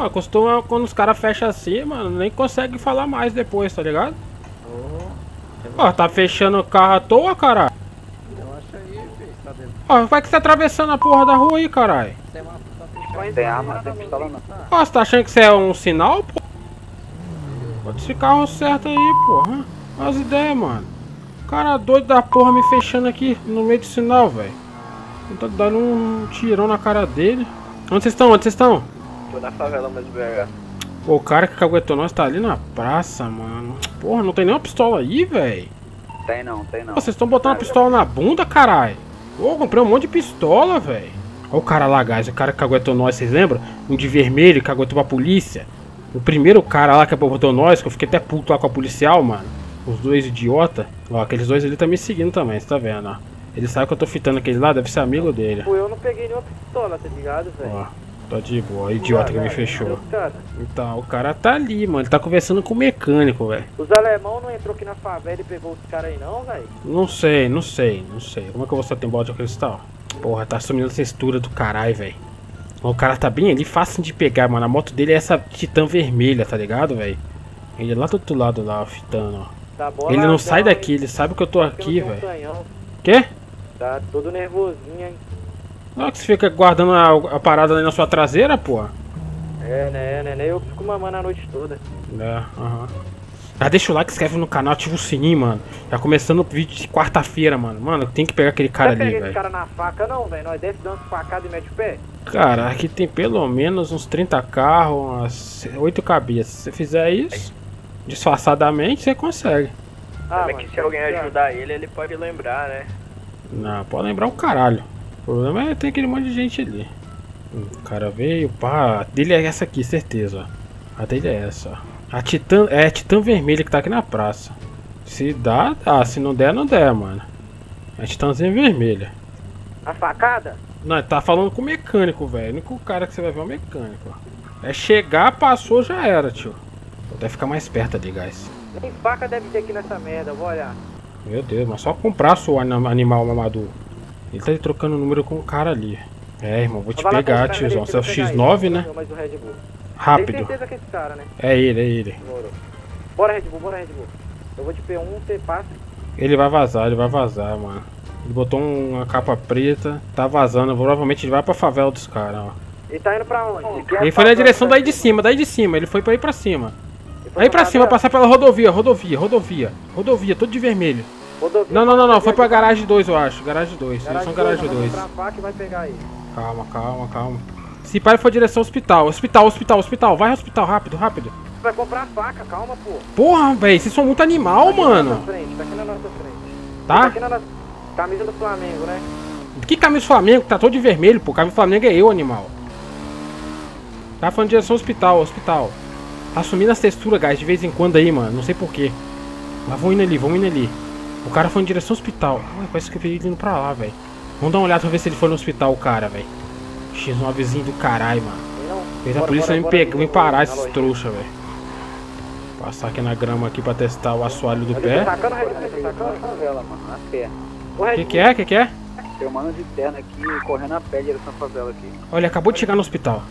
mano. Costuma, quando os caras fecham assim, mano, nem consegue falar mais depois, tá ligado? Ó, tá fechando o carro à toa, caralho. Relaxa aí, filho. Tá dentro. Ó, vai que você tá atravessando a porra da rua aí, caralho. Tem arma, tem pistola não. Ó, você tá achando que isso é um sinal, pô? Bota esse carro certo aí, porra. Olha as ideias, mano. Cara doido da porra me fechando aqui no meio do sinal, velho. Tô dando um tirão na cara dele. Onde vocês estão? Onde vocês estão? Tô na favela, mas BH. Pô, o cara que caguetou nós tá ali na praça, mano. Porra, não tem nenhuma pistola aí, velho. Tem não, tem não. Vocês estão botando uma pistola na bunda, caralho. Ô, comprei um monte de pistola, velho. Olha o cara lá, guys. O cara que caguetou nós, vocês lembram? Um de vermelho que caguetou pra polícia. O primeiro cara lá que caguetou nós, que eu fiquei até puto lá com a policial, mano. Os dois idiota. Ó, aqueles dois ali tá me seguindo também, você tá vendo, ó. Ele sabe que eu tô fitando aquele lá, deve ser amigo dele. Tipo, eu não peguei nenhuma pistola, tá ligado, velho? Tá de boa. Idiota que me fechou. Então, o cara tá ali, mano. Ele tá conversando com o mecânico, velho. os alemão não entrou aqui na favela e pegou os caras aí não, velho? Não sei, não sei, não sei. Como é que eu vou só ter bola de cristal? Porra, tá assumindo a textura do caralho, velho. O cara tá bem ali, fácil de pegar, mano. A moto dele é essa titã vermelha, tá ligado, velho? Ele é lá do outro lado lá, fitando, ó. Tá Ele não sai hein? daqui, ele sabe que eu tô aqui, velho. Quê? Tá todo nervosinho, hein? Não é que você fica guardando a, a parada ali na sua traseira, pô? É, né, né, né? Eu fico mamando a noite toda. É, aham. Já deixa o like, se inscreve no canal, ativa o sininho, mano. Já começando o vídeo de quarta-feira, mano. Mano, tem que pegar aquele cara Você ali, pega esse velho. cara na faca não, velho? Nós desce dando facada e mete o pé? Cara, aqui tem pelo menos uns 30 carros, umas 8 cabeças. Se você fizer isso, disfarçadamente, você consegue. Ah, é mano, que se alguém tá- ajudar ele, ele pode lembrar, né? Não, pode lembrar o caralho. O problema é que tem aquele monte de gente ali. O cara veio, pá. A dele é essa aqui, certeza. A dele é essa. A Titã. É a Titã Vermelha que tá aqui na praça. Se dá, dá. Se não der, não der, mano. É a Titãzinha Vermelha. A facada? Não, tá falando com o mecânico, velho. O único cara que você vai ver é o mecânico. É chegar, passou, já era, tio. Vou até ficar mais perto ali, guys. Nem faca deve ter aqui nessa merda, vou olhar. Meu Deus, mas só comprar seu anim- animal mamador. Ele tá trocando número com o cara ali. É, irmão, vou te lá pegar, tiozão. Você é o deixa eu pegar X9, ele. né? Rápido. certeza que é esse cara, né? É ele, é ele. Demorou. Bora Red Bull, bora Red Bull. Eu vou de P1, você passa. Ele vai vazar, ele vai vazar, mano. Ele botou um- uma capa preta, tá vazando. Provavelmente ele vai pra favela dos caras, ó. Ele tá indo pra onde? Ele foi na direção daí de cima, daí de cima. Ele foi pra ir pra cima. Ele Aí pra cima, passar pela rodovia, rodovia, rodovia. Rodovia, todo de vermelho. Rodovia. Não, não, não, não. Foi pra garagem 2, eu acho. Garagem 2. Eles são garagem dois, 2. vai comprar faca e vai pegar ele. Calma, calma, calma. Se pai for direção ao hospital, hospital, hospital, hospital. Vai ao hospital, rápido, rápido. Vai comprar faca, calma, pô. Porra, velho, vocês são muito animal, Tá aqui na mano. nossa frente, tá aqui na nossa frente. Tá? aqui na nossa... Camisa do Flamengo, né? Que camisa do Flamengo? Tá todo de vermelho, pô. Camisa do Flamengo é eu, animal. Tá falando de direção ao hospital, hospital. Tá sumindo as texturas, guys, de vez em quando aí, mano. Não sei porquê. Mas vão indo ali, vão indo ali. O cara foi em direção ao hospital. Ué, parece que eu vi ele indo pra lá, velho. Vamos dar uma olhada pra ver se ele foi no hospital, o cara, velho. X9zinho do caralho, mano. Fez a polícia bora, me, pegar, me parar esses trouxa, velho. Passar aqui na grama aqui pra testar o assoalho do Tá pé. Tá. Ô, O que, que é? que, que é? Tem um mano de terno aqui, correndo a pé, direção à favela aqui. Olha, acabou de chegar no hospital.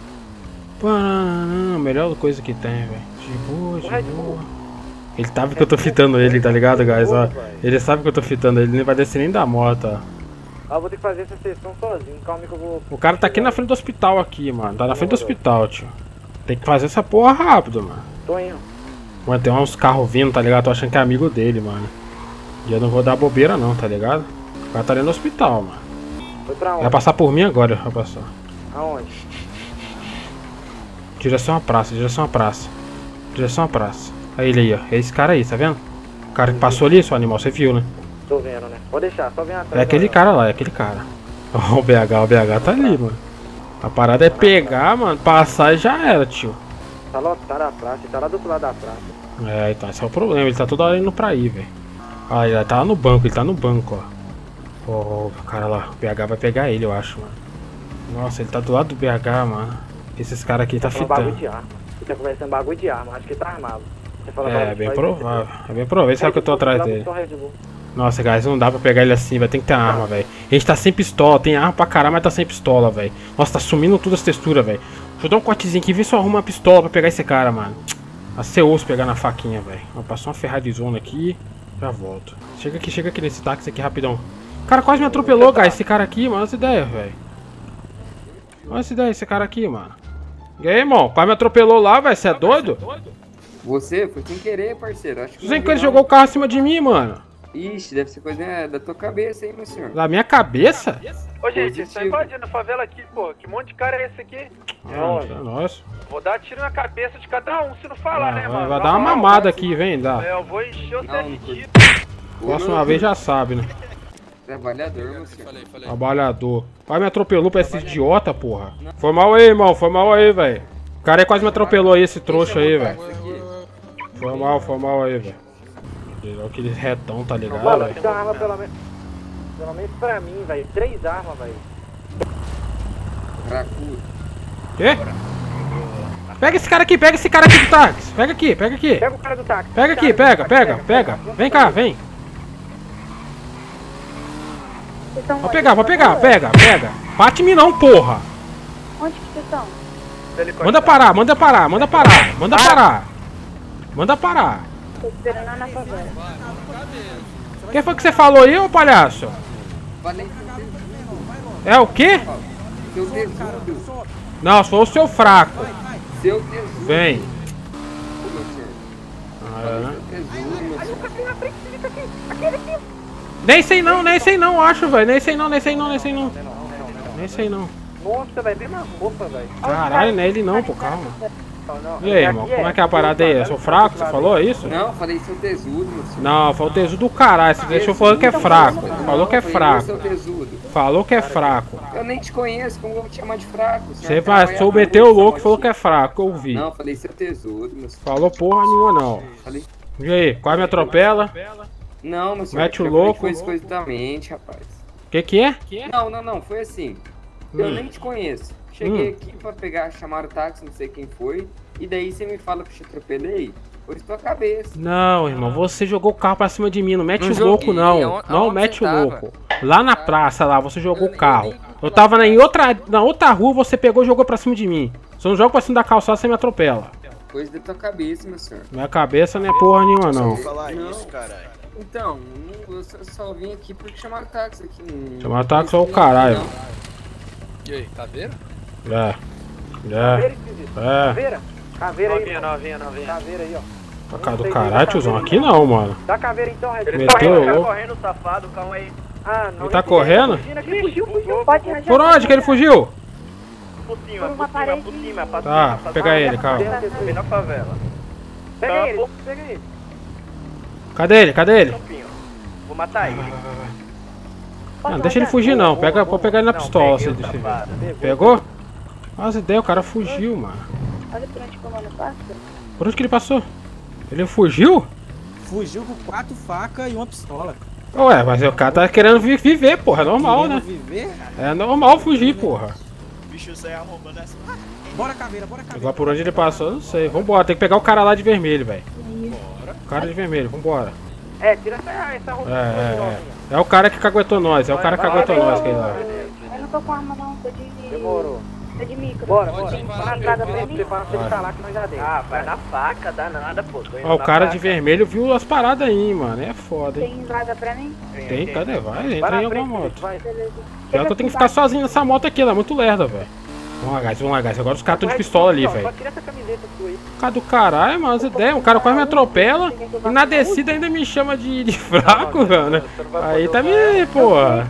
Pananã, melhor coisa que tem, velho. De boa, de boa. Ele sabe que eu tô fitando ele, tá ligado, guys? Ó, ele sabe que eu tô fitando ele, ele não vai descer nem da moto, ó. Ah, vou ter que fazer essa sessão sozinho. Calma que eu vou... O cara tá aqui na frente do hospital aqui, mano. Tá na frente do hospital, tio. Tem que fazer essa porra rápido, mano. Tô indo. Mano, tem uns carros vindo, tá ligado? Tô achando que é amigo dele, mano. E eu não vou dar bobeira não, tá ligado? O cara tá ali no hospital, mano. Foi pra Vai onde? passar por mim agora, vai passar. Aonde? Direção à praça, direção à praça. Direção à praça. Aí ele aí, ó. É esse cara aí, tá vendo? O cara que passou ali, seu animal, você viu, né? Tô vendo, né? Pode deixar, só vem atrás. É aquele cara lá, é aquele cara. Ó, o BH, o BH tá ali, mano. A parada é pegar, mano, passar e já era, tio. Tá lotado a praça, ele tá lá do outro lado da praça. É, então, esse é o problema, ele tá toda hora indo pra aí, velho. Ah, ele tá lá no banco, ele tá no banco, ó. Ó, o cara lá, o BH vai pegar ele, eu acho, mano. Nossa, ele tá do lado do BH, mano. Esses caras aqui tá bagulho fitando. de arma. Ele tá conversando bagulho de arma, acho que ele tá armado. É, bagulho bem provável. É bem provável, sabe que eu tô atrás dele. Nossa, guys, não dá pra pegar ele assim, vai ter que ter arma, velho. A gente tá sem pistola, tem arma pra caralho, mas tá sem pistola, velho. Nossa, tá sumindo todas as texturas, velho. Deixa eu dar um cortezinho aqui, ver se eu arrumo uma pistola pra pegar esse cara, mano. A ser osso pegar na faquinha, velho. Vou passar uma ferradizona aqui. Já volto. Chega aqui, chega aqui nesse táxi aqui rapidão. Cara quase me atropelou, guys. Esse cara aqui, mano. Olha essa ideia, velho. Olha essa ideia, esse cara aqui, mano. E aí, irmão? Quase me atropelou lá, velho. Você é doido? Você foi sem querer, parceiro. Acho que Você não que ele vi, jogou o carro acima de mim, mano. não. Ixi, deve ser coisa da tua cabeça, hein, meu senhor. Da minha cabeça? Ô, gente, Positivo. invadindo a favela aqui, pô. Que monte de cara é esse aqui? Ah, é nóis. Vou dar tiro na cabeça de cada um se não falar, Ah, né, vai, mano? vai dar uma mamada aqui, vem, dá. Eu vou encher o Não, não de Próxima vez já sabe, né? Trabalhador, meu senhor. Falei, falei. Trabalhador. Quase me atropelou pra esse idiota, porra. Foi mal aí, irmão. Foi mal aí, velho. O cara aí quase me atropelou aí, esse trouxa aí, velho. Foi mal, foi mal aí, velho. Olha aquele retão, tá ligado, Mano, dá arma pelo menos. Pelo menos pra mim, velho. Três armas, velho. Cracudo. Quê? Pega esse cara aqui, pega esse cara aqui do táxi. Pega aqui, pega aqui. Pega o cara do táxi. Pega aqui, pega, pega, pega. Vem cá, vem. Estão Vou pegar, vou pegar, pega, pega. Bate em mim não, porra. Onde que vocês estão? Manda parar, manda parar, manda parar, manda parar. Manda parar. Tô esperando lá na favela. Quem foi que você falou aí, ô palhaço? É o quê? Seu tesudo. Não, sou o seu fraco. Seu tesudo, Vem. Ah. Nem sei não, nem sei não, acho, velho. Nem sei não, nem sei não, nem sei não. Nem sei não. Nossa, velho, mesma roupa, velho. Caralho, não é ele não, pô, calma. Não. E aí, irmão, como é que é a parada aí? Eu sou fraco, você falou é isso? Não, falei seu tesudo, meu senhor. Não, falou tesudo do caralho. Você deixou falando que é fraco. Falou que é fraco. Falou que é fraco. Eu nem te conheço, como eu vou te chamar de fraco? Você vai, trabalha sou na meteu o louco e falou que é fraco, eu ouvi. de- Não, falei seu tesudo, meu senhor. Falou porra nenhuma não. E aí, quase me atropela? Não, meu senhor. Mete o louco. Coisa escondidamente, rapaz. Que que é? Não, não, não, foi assim. Eu Hum. nem te conheço. Cheguei Hum. aqui pra pegar, chamar o táxi, não sei quem foi. E daí você me fala que eu te atropelei. Pois tua cabeça. Não, irmão, você jogou o carro pra cima de mim, não mete Não o louco não. aonde- Não mete o tava? louco. Lá na praça lá, você jogou Eu o carro. Eu tava na, em outra, na outra rua, você pegou e jogou pra cima de mim. Se eu não jogo pra cima da calçada, você me atropela. Coisa da tua cabeça, meu senhor. Minha cabeça não é porra nenhuma não. falar Não. isso, caralho. Então, eu só, só vim aqui porque chamaram táxi aqui. não- Chamaram táxi é o caralho. Não. E aí, tá vendo? É. Caveira, É. É. Caveira? Caveira aí. Novinha, novinha, novinha. Caveira aí, ó. Pra cá do caralho, tiozão. Aqui não, mano. Dá caveira então, Red. Meteu o louco. correndo, safado, calma aí. Ah, não. Ele tá correndo? Fugiu, fugiu, fugiu. Pode rajar. Por onde que ele fugiu? Por cima, Por cima, por cima, pra Tá, pegar ele, calma. Bem na favela. Pega ele, pega ele. Cadê ele? Cadê ele? Vou matar ele. Não, não deixa ele fugir não. Pega, pode pegar ele na pistola. Se peguei o se- safado. Pegou? As ideias, o cara fugiu, mano. Olha por onde que o mano passa. Por onde que ele passou? Ele fugiu? Fugiu com quatro facas e uma pistola. Ué, mas o cara tá querendo vi- viver, porra. É normal, Querendo né? Viver? É normal fugir, porra. Bora, caveira, bora, caveira. Agora por onde ele passou, eu não sei. Vambora, tem que pegar o cara lá de vermelho, velho. O cara de vermelho, vambora. É, tira essa, essa roupa. É, é, é. É o cara que caguetou nós, é o cara que caguetou nós, aquele lá. Eu não tô com arma não, tô de. Demorou. Tô de micro. Bora, bora. Tem uma entrada pra mim? Prepara pra ele falar que nós já deu. Ah, vai na faca, dá nada, pô. Tô indo Ó, o cara faca. de vermelho viu as paradas aí, mano. É foda, hein? Tem vaga pra mim? Tem, cadê? Vai, entra em alguma frente, moto. vai. Beleza. Pior que eu tenho que ficar sozinho nessa moto aqui, ela é muito lerda, velho. Vamos lá, guys, vamos lá, guys. Agora os caras estão de pistola ali, velho. Cara do caralho, mano, as ideias. O cara quase me atropela e na descida ainda me chama de, de fraco, não vai Aí tá me, porra.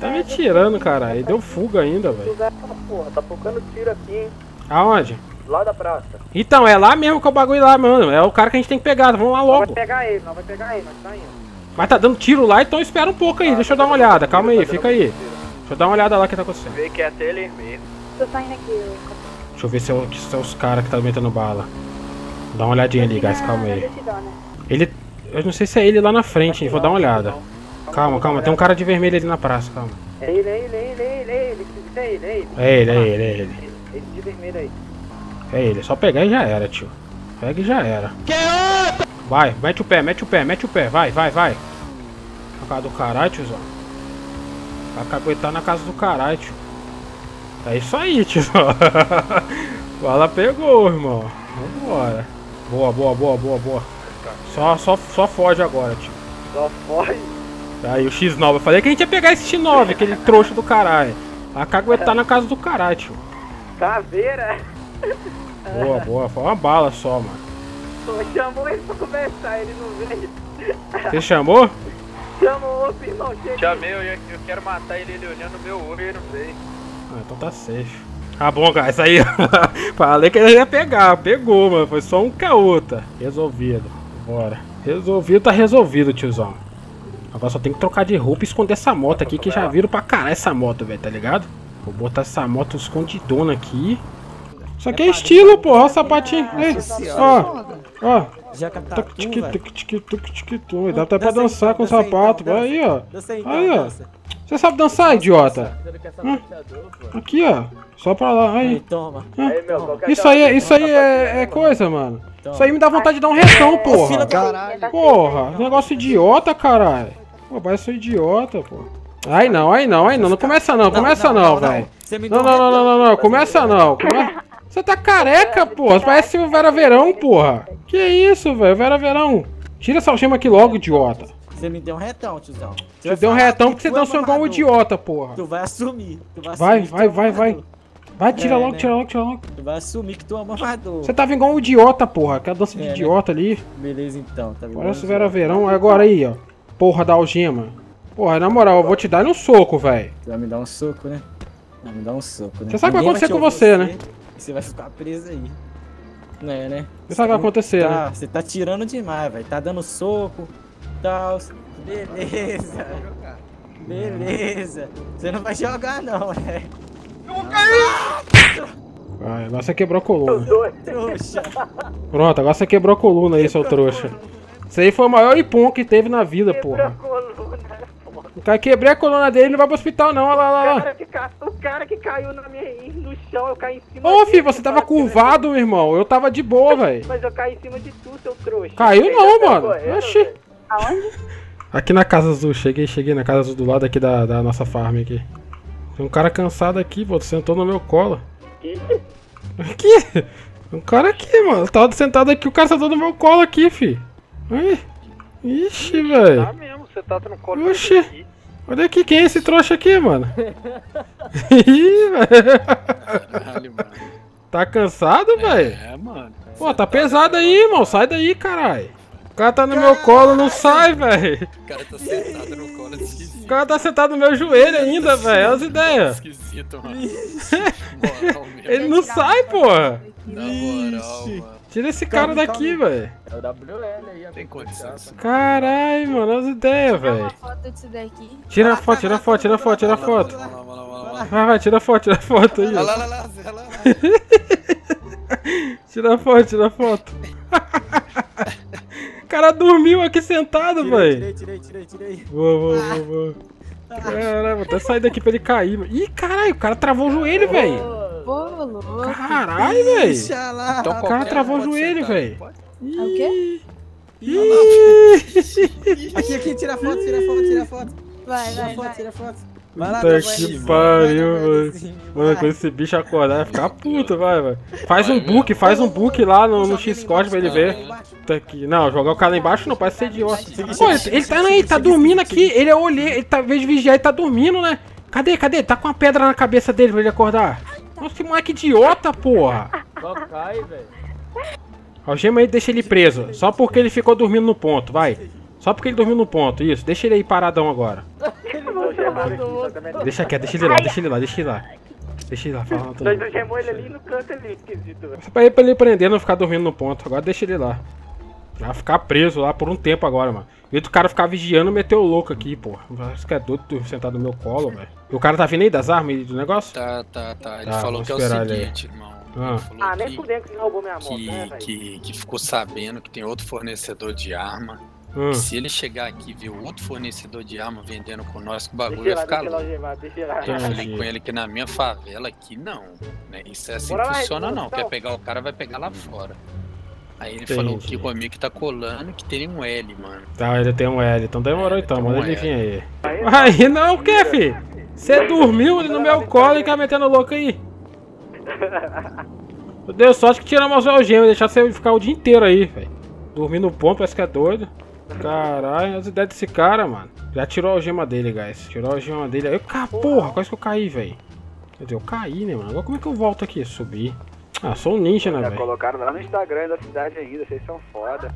Tá me tirando, cara. Aí deu fuga ainda, velho. essa porra. Tá focando tiro aqui, hein? Aonde? Lá da praça. Então, é lá mesmo que é o bagulho lá, mano. É o cara que a gente tem que pegar. Vamos lá Nós vai logo. pegar ele, nós vai pegar ele, nós tá indo. Mas tá dando tiro lá, então espera um pouco aí. Deixa eu dar uma olhada. Calma aí, fica aí. Deixa eu dar uma olhada lá o que tá acontecendo. Vê que é até ele mesmo. Tô saindo aqui. eu- Deixa eu ver se é, se é os caras que tá metendo bala. Dá uma olhadinha ali, guys. Calma aí. né? Ele. Eu não sei se é ele lá na frente, hein? Vou dar uma olhada. Calma, calma. Tem um cara de vermelho ali na praça, calma. É ele, é ele, é ele, é ele, é ele. É ele, é ele. É ele, é ele, é ele. Esse de vermelho aí. É ele. Só pegar e já era, tio. Pega e já era. Vai, mete o pé, mete o pé, mete o pé. Vai, vai, vai. Na casa do caralho, tiozão. Vai caguetar na casa do caralho, tio. É isso aí, tio. Bala pegou, irmão. Vambora. Boa, boa, boa, boa, boa. Só, só, só foge agora, tio. Só foge. Aí o X9. Eu falei que a gente ia pegar esse X9, aquele trouxa do caralho. A caguetar na casa do caralho, tio. Caveira. Boa, boa. Foi uma bala só, mano. Pô, chamou ele pra conversar, ele não veio. Você chamou? Chamou outro irmão, chega. Chamei, eu, eu quero matar ele, ele olhando no meu olho e ele não veio. Ah, então tá safe. Ah, bom, guys, aí. Falei que ele ia pegar. Pegou, mano. Foi só um caota. Resolvido. Bora. Resolvido, tá resolvido, tiozão. Agora só tem que trocar de roupa e esconder essa moto aqui, que já viram pra caralho essa moto, velho, tá ligado? Vou botar essa moto escondidona aqui. Isso aqui é estilo, porra. Olha o sapatinho. Ei, ó, ó. Tum. Dá até pra dançar com o sapato. então, Vai aí, ó. Então, Aí, ó. Você sabe dançar, idiota? Hum. Aqui, ó. Só pra lá. Aí, Aí. toma. Aí, meu, qualquer Isso aí, é- isso aí é, é coisa, mano. Toma. Isso aí me dá vontade de dar um retão, porra. Caralho. Porra, negócio idiota, caralho. Pô, parece um idiota, pô. Ai não, ai não, ai não. Não começa não, começa não, velho. Não, não, não, não, não, não. Começa não. Você tá careca, porra. Parece o Vera Verão, porra. Que isso, velho? Vera Verão. Tira essa algema aqui logo, idiota. Você me deu um retão, tiozão. Você vai deu um retão que porque você é dançou igual um idiota, porra. Tu vai assumir. Tu vai, Vai, assumir que vai, é vai, vai. mamador. Vai, tira É, logo, né? tira logo, tira logo. Tu vai assumir que tu é mamador. Você tava igual um idiota, porra. Aquela dança de É, né? idiota ali. Beleza então, tá vendo? Parece Vera Verão. Agora aí, ó. Porra da algema. Porra, na moral, eu vou te dar no soco, velho. Tu vai me dar um soco, né? Vai me dar um soco, né? Você sabe o que vai acontecer te com você, né? Você vai ficar preso aí. Não é, né? Você sabe o que vai acontecer, tá, né? Você tá tirando demais, velho. Tá dando soco, tal. Beleza. Beleza. Você não vai jogar não, né? Vai, agora você quebrou a coluna. Pronto, agora você quebrou a coluna aí, seu trouxa. Isso aí foi o maior ipom que teve na vida, porra. coluna. O cara quebrei a coluna dele e não vai pro hospital, não. Olha lá, lá. cara, que ca... o cara que caiu na minha... no chão, eu caí em cima Ô, filho, você tava curvado, meu irmão. Eu tava de boa, velho. Mas eu caí em cima de tu, seu trouxa. Caiu não, mano. Oxi. Aonde? Aqui na casa azul, cheguei, cheguei na casa azul do lado aqui da, da nossa farm aqui. Tem um cara cansado aqui, pô, sentou no meu colo. Aqui! Tem Um cara aqui, mano. Tava sentado aqui, o cara sentou no meu colo aqui, fi. Aí. Ixi, velho. Tá mesmo, você tá no colo Oxi. aqui. Olha aqui, quem é esse trouxa aqui, mano? Ih, velho. Tá cansado, velho? É, mano. Pô, tá pesado aí, irmão. Sai daí, caralho. O cara tá no meu colo, não sai, velho. O cara tá sentado no colo O esquisito. cara tá sentado no meu joelho ainda, velho. Olha as ideias. Esquisito, mano. Ele não sai, porra. Na moral, mano. Tira esse cara daqui, velho. É o WL aí, Tem condições. Caralho, mano. Olha as ideias, velho. uma foto disso daqui. Tira a foto, tira a foto, tira a foto, tira a foto. Vamos lá. Vai, vai, tira a foto, tira a foto aí. Olha lá, olha lá, olha lá. Tira a foto, tira a foto. O cara dormiu aqui sentado, velho. Tirei, tirei, tirei, tirei. Boa, boa, boa, boa. Caralho, vou até sair daqui pra ele cair. mano. Ih, caralho, o cara travou o joelho, velho. Pô, louco. Caralho, velho. Deixa lá. Então, O cara travou o joelho, velho. É o quê? Ih! Aqui, aqui, tira foto, tira foto, tira foto. Vai, Tira vai, foto, vai. tira foto. Vai lá, Puta que pariu, mano. Mano, quando esse bicho acordar, vai ficar puto, vai, vai. Faz um book, faz um book lá no, no X-Code pra ele ver. Puta que... Não, jogar o cara lá embaixo não, parece ser idiota. Pô, ele, tá aí, tá dormindo aqui. Ele é olhei, ele tá, em vez de vigiar, ele tá dormindo, né? Cadê, cadê? Tá com uma pedra na cabeça dele pra ele acordar. Nossa, que moleque idiota, porra. Só cai, velho. Algema aí, deixa ele preso. Só porque ele ficou dormindo no ponto, vai. Só porque ele dormiu no ponto, isso. Deixa ele aí paradão agora. Deixa quieto, deixa ele lá, deixa ele lá, deixa ele lá. Deixa ele lá, fala tudo. Nós ele ali no canto ali, esquisito. Só pra ele, pra ele aprender a não ficar dormindo no ponto. Agora deixa ele lá. Vai ficar preso lá por um tempo agora, mano. E outro cara ficar vigiando meteu o louco aqui, porra. Acho que é doido tu sentado no meu colo, velho. E o cara tá vindo aí das armas e do negócio? Tá, tá, tá. Ele Tá, falou que é o seguinte, irmão. Ah. Ah, nem que, fudendo que você roubou minha moto, né, que, velho? que, que ficou sabendo que tem outro fornecedor de arma. Hum. Se ele chegar aqui e ver outro fornecedor de arma vendendo com nós, que o bagulho Deixa vai lá, ficar louco. Eu falei com ele que na minha favela aqui não. Né? Isso é assim Bora que lá, funciona Edmundo, não. então. Quer pegar o cara, vai pegar lá fora. Aí ele Entendi. falou que comigo que tá colando que tem um L, mano. Tá, ele tem um L, então demorou É, então, manda um ele vir aí. Aí, não, o que, fi? Você dormiu ali no meu colo e quer metendo louco aí? Eu dei sorte que tiramos as algemas, deixar você ficar o dia inteiro aí, velho. Dormir no ponto, parece que é doido. Caralho, as ideias desse cara, mano. Já tirou a algema dele, guys. Tirou a algema dele. Aí, ca- porra, quase que eu caí, velho. Quer dizer, eu caí, né, mano? Agora como é que eu volto aqui? Subir. Ah, sou um ninja, né, Já velho? colocaram lá no Instagram da cidade ainda, vocês são foda.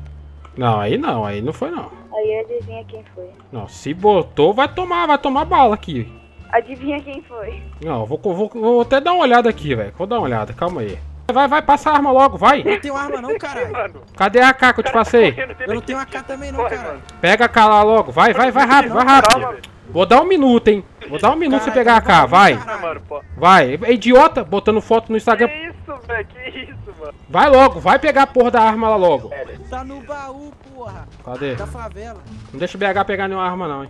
Não, aí não, aí não foi não. Aí adivinha quem foi. Não, se botou, vai tomar, vai tomar bala aqui. Adivinha quem foi. Não, eu vou, vou, vou até dar uma olhada aqui, velho. Vou dar uma olhada, calma aí. Vai, vai, passa a arma logo, vai. Eu não tenho arma não, caralho. Cadê a AK que eu te passei? Eu não tenho AK também não, caralho. Pega a K lá logo, vai, vai, vai rápido, vai rápido. Vou dar um minuto, hein. Vou dar um minuto pra você pegar a K, vai. Vai. É idiota, botando foto no Instagram. isso, velho? Que isso, mano? Vai logo, vai pegar a porra da arma lá logo. Tá no baú, porra. Cadê? Da favela. Não deixa o BH pegar nenhuma arma não, hein.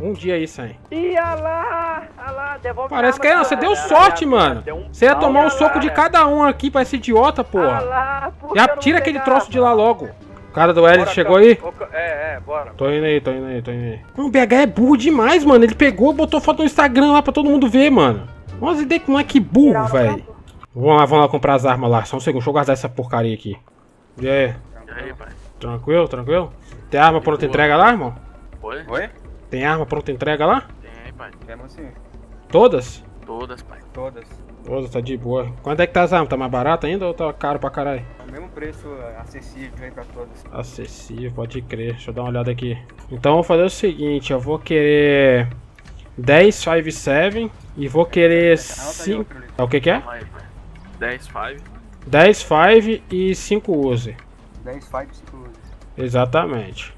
Um dia aí, sem. Ih, olha lá, olha lá, devolve Parece que é, não, você deu sorte, mano. Deu um Você ia tomar um soco lá, de velho. cada um aqui pra esse idiota, Olha porra. Já tira aquele pegava? troço de lá logo. O cara do Bora, chegou cara. aí? É, é, bora. Tô indo aí, tô indo aí, tô indo aí. Mano, o BH é burro demais, mano. Ele pegou, botou foto no Instagram lá pra todo mundo ver, mano. Olha as ideias que não é que burro, velho. Vamos lá, vamos lá comprar as armas lá. Só um segundo, deixa eu guardar essa porcaria aqui. E aí? E aí, pai? Tranquilo, tranquilo? Tem arma pronta entrega lá, irmão? Oi? Oi? Tem arma pronta entrega lá? Tem, pai. Temos sim. Todas? Todas, pai. Todas. Todas, tá de boa. Quanto é que tá as armas? Tá mais barato ainda ou tá caro pra caralho? O mesmo preço acessível aí pra todas. Acessível, pode crer. Deixa eu dar uma olhada aqui. Então eu vou fazer o seguinte, eu vou querer 10 5-7 e vou querer Anota aí 5. outro ali. É o que que é? Calma aí, pai. 10, 5. 10 5 e 5 use. 10 5 5 Exatamente.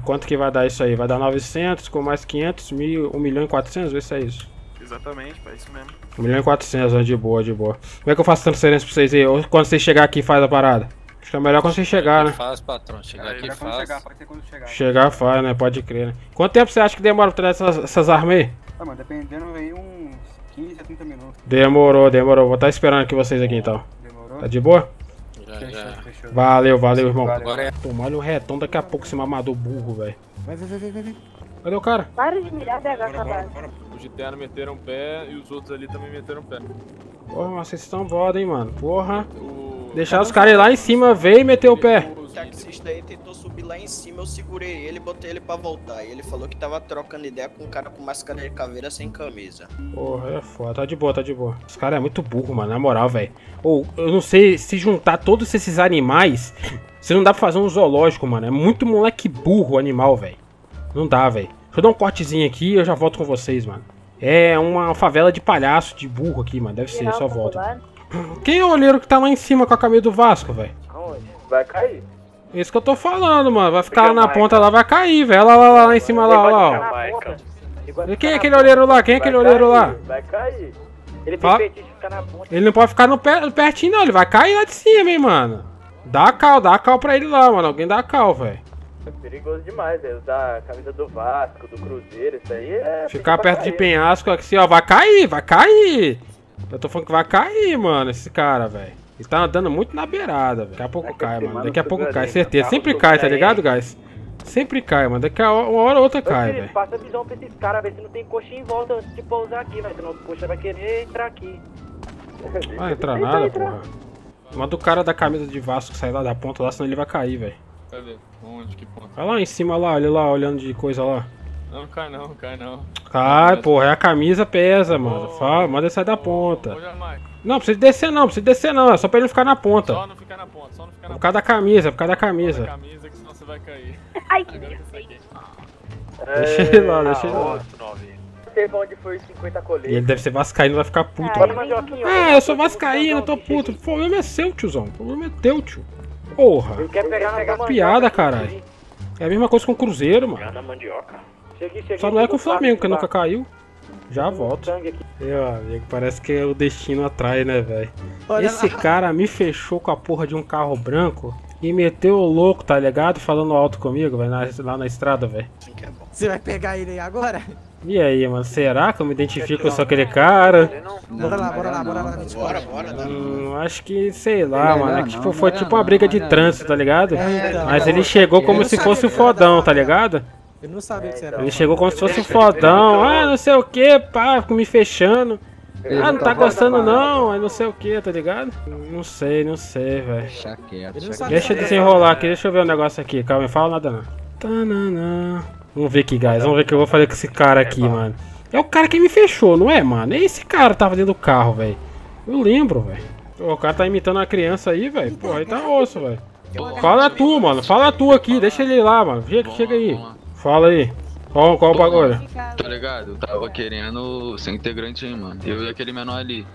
Quanto que vai dar isso aí? Vai dar 900 com mais 500, 1 milhão e 400? Vê se é isso. Exatamente, pai. Isso mesmo. 1 milhão e 400, ó, de boa, de boa. Como é que eu faço transferência pra vocês aí? Ou quando vocês chegar aqui faz a parada? Acho que é melhor quando vocês chegar, né? Faz, patrão. Chegar Aí, aqui faz. chegar, pode ser quando chegar. Chegar faz, né? Pode crer, né? Quanto tempo você acha que demora pra trazer essas, essas armas aí? Ah, mano, dependendo aí uns 15 a 30 minutos. Demorou, demorou. Vou estar esperando aqui vocês aqui então. Demorou? Tá de boa? Já, Fechou, já. Fechou. Valeu, valeu, irmão. Valeu. Agora é. Pô, olha o retão daqui a pouco esse mamador burro, velho. Vai, vai, vai, vai, vai. Cadê o cara? Para de mirar BH acabado. Os de terno meteram pé e os outros ali também meteram pé. Porra, mas vocês estão foda, hein, mano. Porra. O... Deixar os caras ir lá em cima, ver e meter o pé. O taxista aí tentou subir lá em cima, eu segurei ele e botei ele pra voltar. E ele falou que tava trocando ideia com um cara com máscara de caveira sem camisa. Porra, é foda. Tá de boa, tá de boa. Os caras é muito burro, mano. Na moral, velho. Ou, eu não sei se juntar todos esses animais. Se não dá pra fazer um zoológico, mano. É muito moleque burro o animal, velho. Não dá, velho. Deixa eu dar um cortezinho aqui e eu já volto com vocês, mano. É uma favela de palhaço, de burro aqui, mano. Deve ser, só volto. Quem é o olheiro que tá lá em cima com a camisa do Vasco, velho? Aonde? Vai cair. Isso que eu tô falando, mano. Vai ficar lá na ponta lá, vai cair, velho. Lá, lá, lá, lá em cima, lá, lá, ó. E quem é aquele olheiro lá? Quem é aquele olheiro lá? Vai cair. Ele tem de ficar na ponta. Ele não pode ficar no pé, pertinho, não. Ele vai cair lá de cima, hein, mano. Dá a cal, dá a cal pra ele lá, mano. Alguém dá a cal, velho. É perigoso demais, velho. Usar a camisa do Vasco, do Cruzeiro, isso aí é. Ficar perto de cair. penhasco aqui, ó. Vai cair, vai cair. Eu tô falando que vai cair, mano, esse cara, velho. Ele tá andando muito na beirada, velho. Daqui a pouco cai, mano. Daqui a pouco cai, certeza. Sempre cai, tá ligado, guys? Sempre cai, mano. Daqui a uma hora ou outra cai, velho. Passa visão pra esses caras, ver se não tem coxinha em volta antes de pousar aqui, velho. Senão o coxa vai querer entrar aqui. Vai entrar Entra, nada, porra. Manda o cara da camisa de Vasco sair lá da ponta lá, senão ele vai cair, velho. Cadê? Onde? Que ponto? Vai lá em cima lá, olha lá, olhando de coisa lá. Não, cai não, cai não. Cai, porra, é a camisa pesa, mano. Fala, manda ele sair da Ô, ponta. Jamaica, Não, precisa descer não, precisa descer não, é só pra ele não ficar na ponta. só não ficar na ponta, só não ficar na Por causa da camisa, por causa da ponta da camisa. camisa, que senão você vai cair. Ai, que Agora saquei. Deixa ele lá, deixa ele lá. Onde foi os 50 E coletes. ele deve ser vascaíno, vai ficar puto. Ah, eu sou vascaíno, eu tô puto. O problema é seu, tiozão. O problema é teu, tio. Porra. Ele quer pegar mandioca. Piada, caralho. É a mesma coisa com o Cruzeiro, mano. Só não é com o Flamengo, que nunca caiu. Já volto. Meu amigo, parece que é o destino atrai, né, velho? Esse lá. cara me fechou com a porra de um carro branco e meteu o louco, tá ligado? Falando alto comigo, velho, lá na estrada, velho. É. Você vai pegar ele aí agora? E aí, mano, será que eu me identifico com sou aquele cara? Bora lá, bora lá, bora lá. Bora, bora. Hum, acho que, sei lá, mano. É não, que tipo, foi tipo não, uma briga de trânsito, tá ligado? Mas ele chegou como se fosse o fodão, tá ligado? Eu não sabia que você era. Ele chegou como se fosse um fodão. Ah, não sei o que, pá, ficou me fechando. Ah, não tá gostando não, aí não sei o que, tá ligado? Não sei, não sei, velho. Deixa quieto. Ele eu que- desenrolar aqui, deixa eu ver o negócio aqui. Calma, não fala nada não. Tananã. Vamos ver aqui, guys. Vamos ver o que eu vou fazer com esse cara aqui, mano. É o cara que me fechou, não é, mano? É esse cara que tava dentro do carro, velho. Eu lembro, velho. O cara tá imitando uma criança aí, velho. Pô, aí tá osso, velho. Fala tu, mano. Fala tu aqui. Deixa ele ir lá, mano. Chega, chega aí. Fala aí. Qual, qual o bagulho? Tá ligado? Eu tava querendo ser integrante aí, mano. Eu e aquele menor ali.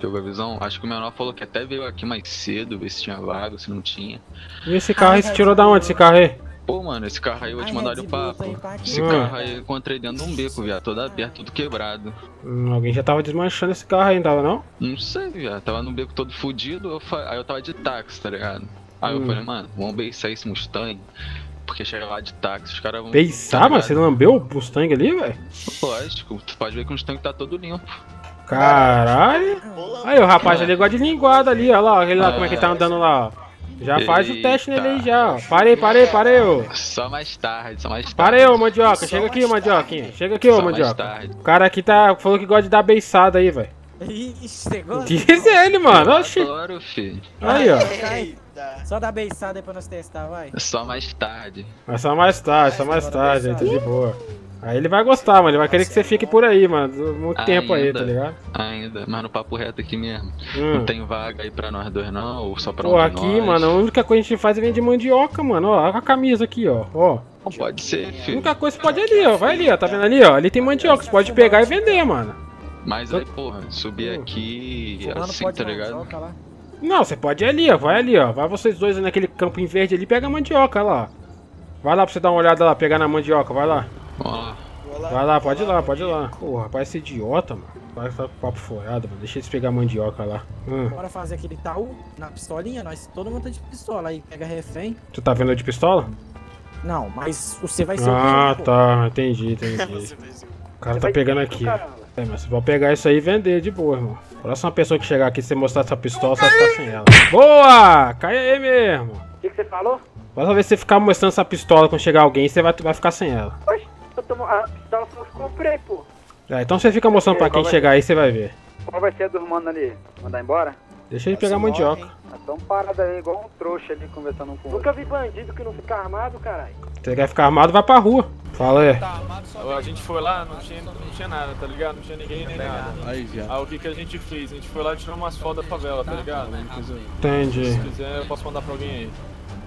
Pegou a visão? Acho que o menor falou que até veio aqui mais cedo, ver se tinha vaga, se não tinha. E esse carro aí, você tirou da onde esse carro aí? Pô, mano, esse carro aí eu vou te mandar o papo. aí, Esse Hum. carro aí eu encontrei dentro de um beco, viado. Todo aberto, tudo quebrado. Hum, alguém já tava desmanchando esse carro aí, não tava não? Não sei, viado. Tava no beco todo fudido, eu fa- aí eu tava de táxi, tá ligado? Aí Hum. eu falei, mano, vamos beiçar esse Mustang. Porque chega lá de táxi, os caras vão. Pensar, mano? Você lambeu o Mustang ali, velho? Lógico, tu pode ver que o Mustang tá todo limpo. Caralho. Aí o rapaz ali gosta de linguada ali, ó lá, olha lá como é que ele tá andando lá, ó. Já faz o teste nele aí já, ó. Parei, parei, parei, ô. Só mais tarde, só mais tarde. Parei, ô mandioca. Chega aqui, mandioquinha. Chega aqui, ô Só mandioca. O cara aqui tá. falou que gosta de dar beiçada aí, velho. Diz ele, mano. Oxi. Adoro, filho. Aí, ó. Eita. Só dá beiçada aí pra nós testar, vai. Só mais tarde. Mas só mais tarde, só mais tarde, aí tá de boa. Aí ele vai gostar, mano. Ele vai querer que você fique por aí, mano. Muito tempo aí, Ainda. tá ligado? Ainda, mas no papo reto aqui mesmo. Hum. Não tem vaga aí pra nós dois, não? Ou só pra Pô, um de aqui, nós? mano, a única coisa que a gente faz é vender mandioca, mano. Ó, olha a camisa aqui, ó. Ó. Não pode ser, A filho. única coisa que pode ir ali, ó. Vai ali, ó. Tá vendo ali, ó? Ali tem mandioca. Você pode pegar e vender, mano. Mas aí, porra, subir aqui Fulano assim, pode tá não, ligado? joga lá. Não, você pode ir ali, ó. Vai ali, ó. Vai vocês dois naquele campo em verde ali, pega a mandioca lá. Vai lá pra você dar uma olhada lá, pegar na mandioca, vai lá. Ó, Vou lá. Vai lá, pode ir lá, pode ir lá. Pô, rapaz, esse idiota, mano. Vai ficar com papo furado, mano. Deixa eles pegar a mandioca lá. Hum. Bora fazer aquele Itaú na pistolinha, nós todo mundo tá de pistola aí, pega refém. Tu tá vendo de pistola? Não, mas você vai ser Ah, o pô? tá. Entendi, entendi. Você O cara tá pegando aqui. ó. É, mas você vai pegar isso aí e vender de boa, irmão. Próxima pessoa que chegar aqui, se você mostrar essa pistola, você vai ficar sem ela. Boa! Cai aí mesmo. O que, que você falou? Próxima vez que você ficar mostrando essa pistola quando chegar alguém, você vai, vai ficar sem ela. Oxe, eu tomo... a pistola foi eu que comprei, pô. É, então você fica mostrando pra quem chegar aí, você vai ver. Qual vai ser a dos manos ali? Mandar embora? Deixa ele pegar a mandioca. Nós estamos parados aí, igual um trouxa ali, conversando um com. Nunca vi bandido que não fica armado, caralho. Você quer ficar armado, vai pra rua. Fala aí. A gente foi lá, não tinha, não tinha nada, tá ligado? Não tinha ninguém nem nada. Aí, viado. Aí o que, que a gente fez? A gente foi lá e tirou umas fotos da favela, tá ligado? Entendi. Se quiser, eu posso mandar pra alguém aí.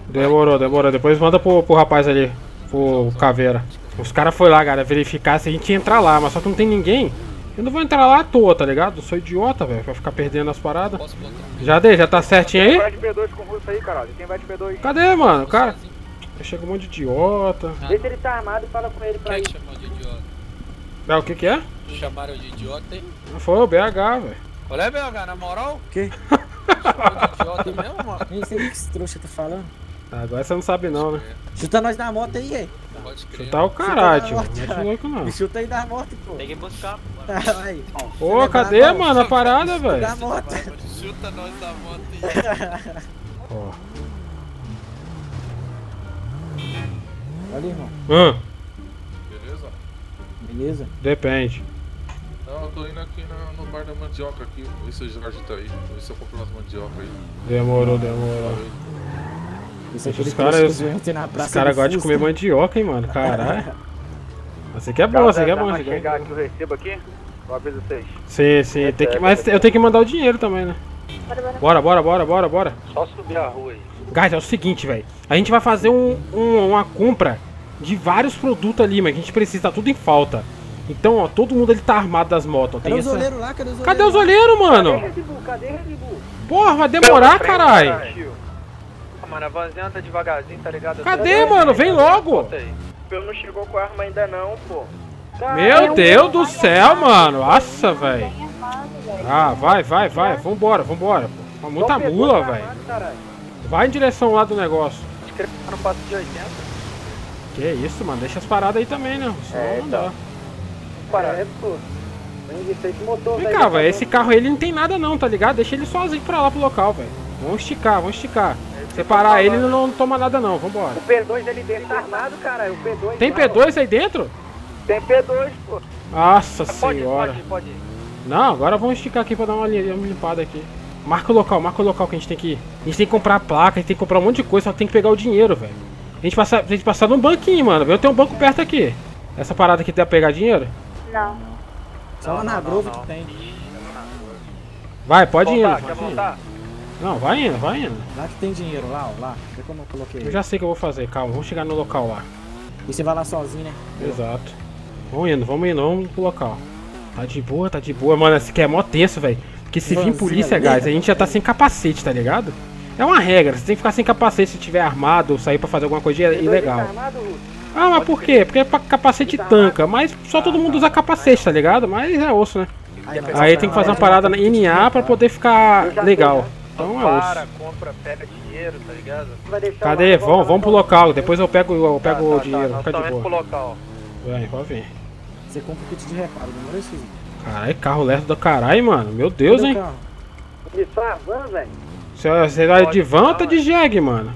Demorou, demorou. Depois manda pro, pro rapaz ali, pro Caveira. Os caras foi lá, cara, verificar se a gente ia entrar lá, mas só que não tem ninguém. Eu não vou entrar lá à toa, tá ligado? Eu sou idiota, velho, pra ficar perdendo as paradas. Já dei, já tá certinho aí? Vai de P2 com o russo aí, caralho. Quem vai de P2? Cadê, mano? Cara, chega um monte de idiota. Vê se ele tá armado e fala com ele pra Quem ir. chamou de idiota? É, o que que é? Chamaram de idiota, hein? Foi o BH, velho. Olha, BH, na moral? Que? Chamou de idiota mesmo, mano? Nem sei o que esse trouxa tá falando. Agora você não sabe não, né? Chuta nós da moto aí, aí. Pode crer. Chutar o caralho, tio. Não é louco não. Me chuta aí da moto, pô. Tem que buscar. Aí. Ô, cadê, mano, a parada, velho? Da moto. Chuta nós da moto aí. Ó. Olha, irmão. Hã? Beleza? Beleza? Depende. Não, eu tô indo aqui na- no bar da mandioca aqui. Vê se o Jorge tá aí. Vê se eu compro umas mandioca aí. Demorou, demorou. Esse é os caras- que os do gostam de comer mandioca, hein, mano. Caralho. Esse aqui é bom, esse aqui é bom. É chegar aqui o recibo aqui? Eu aviso vocês. Sim, sim. Tem que, mas eu tenho que mandar o dinheiro também, né? Bora, bora, bora, bora, bora. Só subir a rua aí. Guys, é o seguinte, velho. A gente vai fazer um, um- uma compra de vários produtos ali, mas a gente precisa, tá tudo em falta. Então, ó, todo mundo ele tá armado das motos. ó. Cadê Tem os essa... olheiros lá? Cadê os olheiros? Cadê os olheiros, mano? Cadê Red Bull? Cadê Red Bull? Porra, vai demorar, caralho. Mano, a vanzinha anda devagarzinho, tá ligado? Cadê, mano? Vem logo. Peu não chegou com a arma ainda não, pô. Meu Deus do céu, mano. Nossa, velho. Ah, vai, vai, vai. Vambora, vambora. pô. Tá muita mula, velho. Vai em direção lá do negócio. No passo de 80. Que isso, mano. Deixa as paradas aí também, né? Só É, não dá. Para, é, pô. Vem de seis motor, Vem cá, velho. Esse carro aí ele não tem nada não, tá ligado? Deixa ele sozinho pra lá pro local, velho. Vamos esticar, vamos esticar. Se parar ele, não toma nada não, vambora. O P2 ali dentro tá armado, cara. O P2. Tem lá, P2 aí dentro? Tem P2, pô. Nossa Pode ir, senhora. pode ir, pode ir. Não, agora vamos esticar aqui pra dar uma, li- uma limpada aqui. Marca o local, marca o local que a gente tem que ir. A gente tem que comprar placa, a gente tem que comprar um monte de coisa, só que tem que pegar o dinheiro, velho. A gente passa, a gente passar num banquinho, mano. Eu tenho um banco perto aqui. Essa parada aqui dá pra pegar dinheiro? Não. Só lá na Grove que tem. Vai, pode ir. Voltar, indo, quer pode ir. voltar? Não, vai indo, vai indo. Lá que tem dinheiro, lá, ó, lá. Vê como eu coloquei. Eu já sei o que eu vou fazer, calma, vamos chegar no local lá. E você vai lá sozinho, né? Exato. Vamos indo, vamos indo, vamos pro local. Tá de boa, tá de boa, mano. Esse aqui é mó tenso, velho. Porque se vir polícia, linda. guys, a gente já tá sem capacete, tá ligado? É uma regra, você tem que ficar sem capacete se tiver armado ou sair pra fazer alguma coisa P2 ilegal. Tá armado? Ah, mas por quê? Porque é pra capacete tanca, mas só todo mundo usa capacete, tá ligado? Mas é osso, né? Aí tem que fazer uma parada na NA pra poder ficar legal. Então é osso. Para, compra, pega dinheiro, tá ligado? Cadê? Vamos, vamos pro local, depois eu pego, eu Tá, pego tá, o dinheiro, tá, fica de indo pro boa. local. Vai, pode vir. Você compra o kit de reparo, demorou isso? Caralho, carro lerdo do caralho, mano. Meu Deus, hein? Isso é a van, velho. Você, você vai de van ou tá de jegue, mano?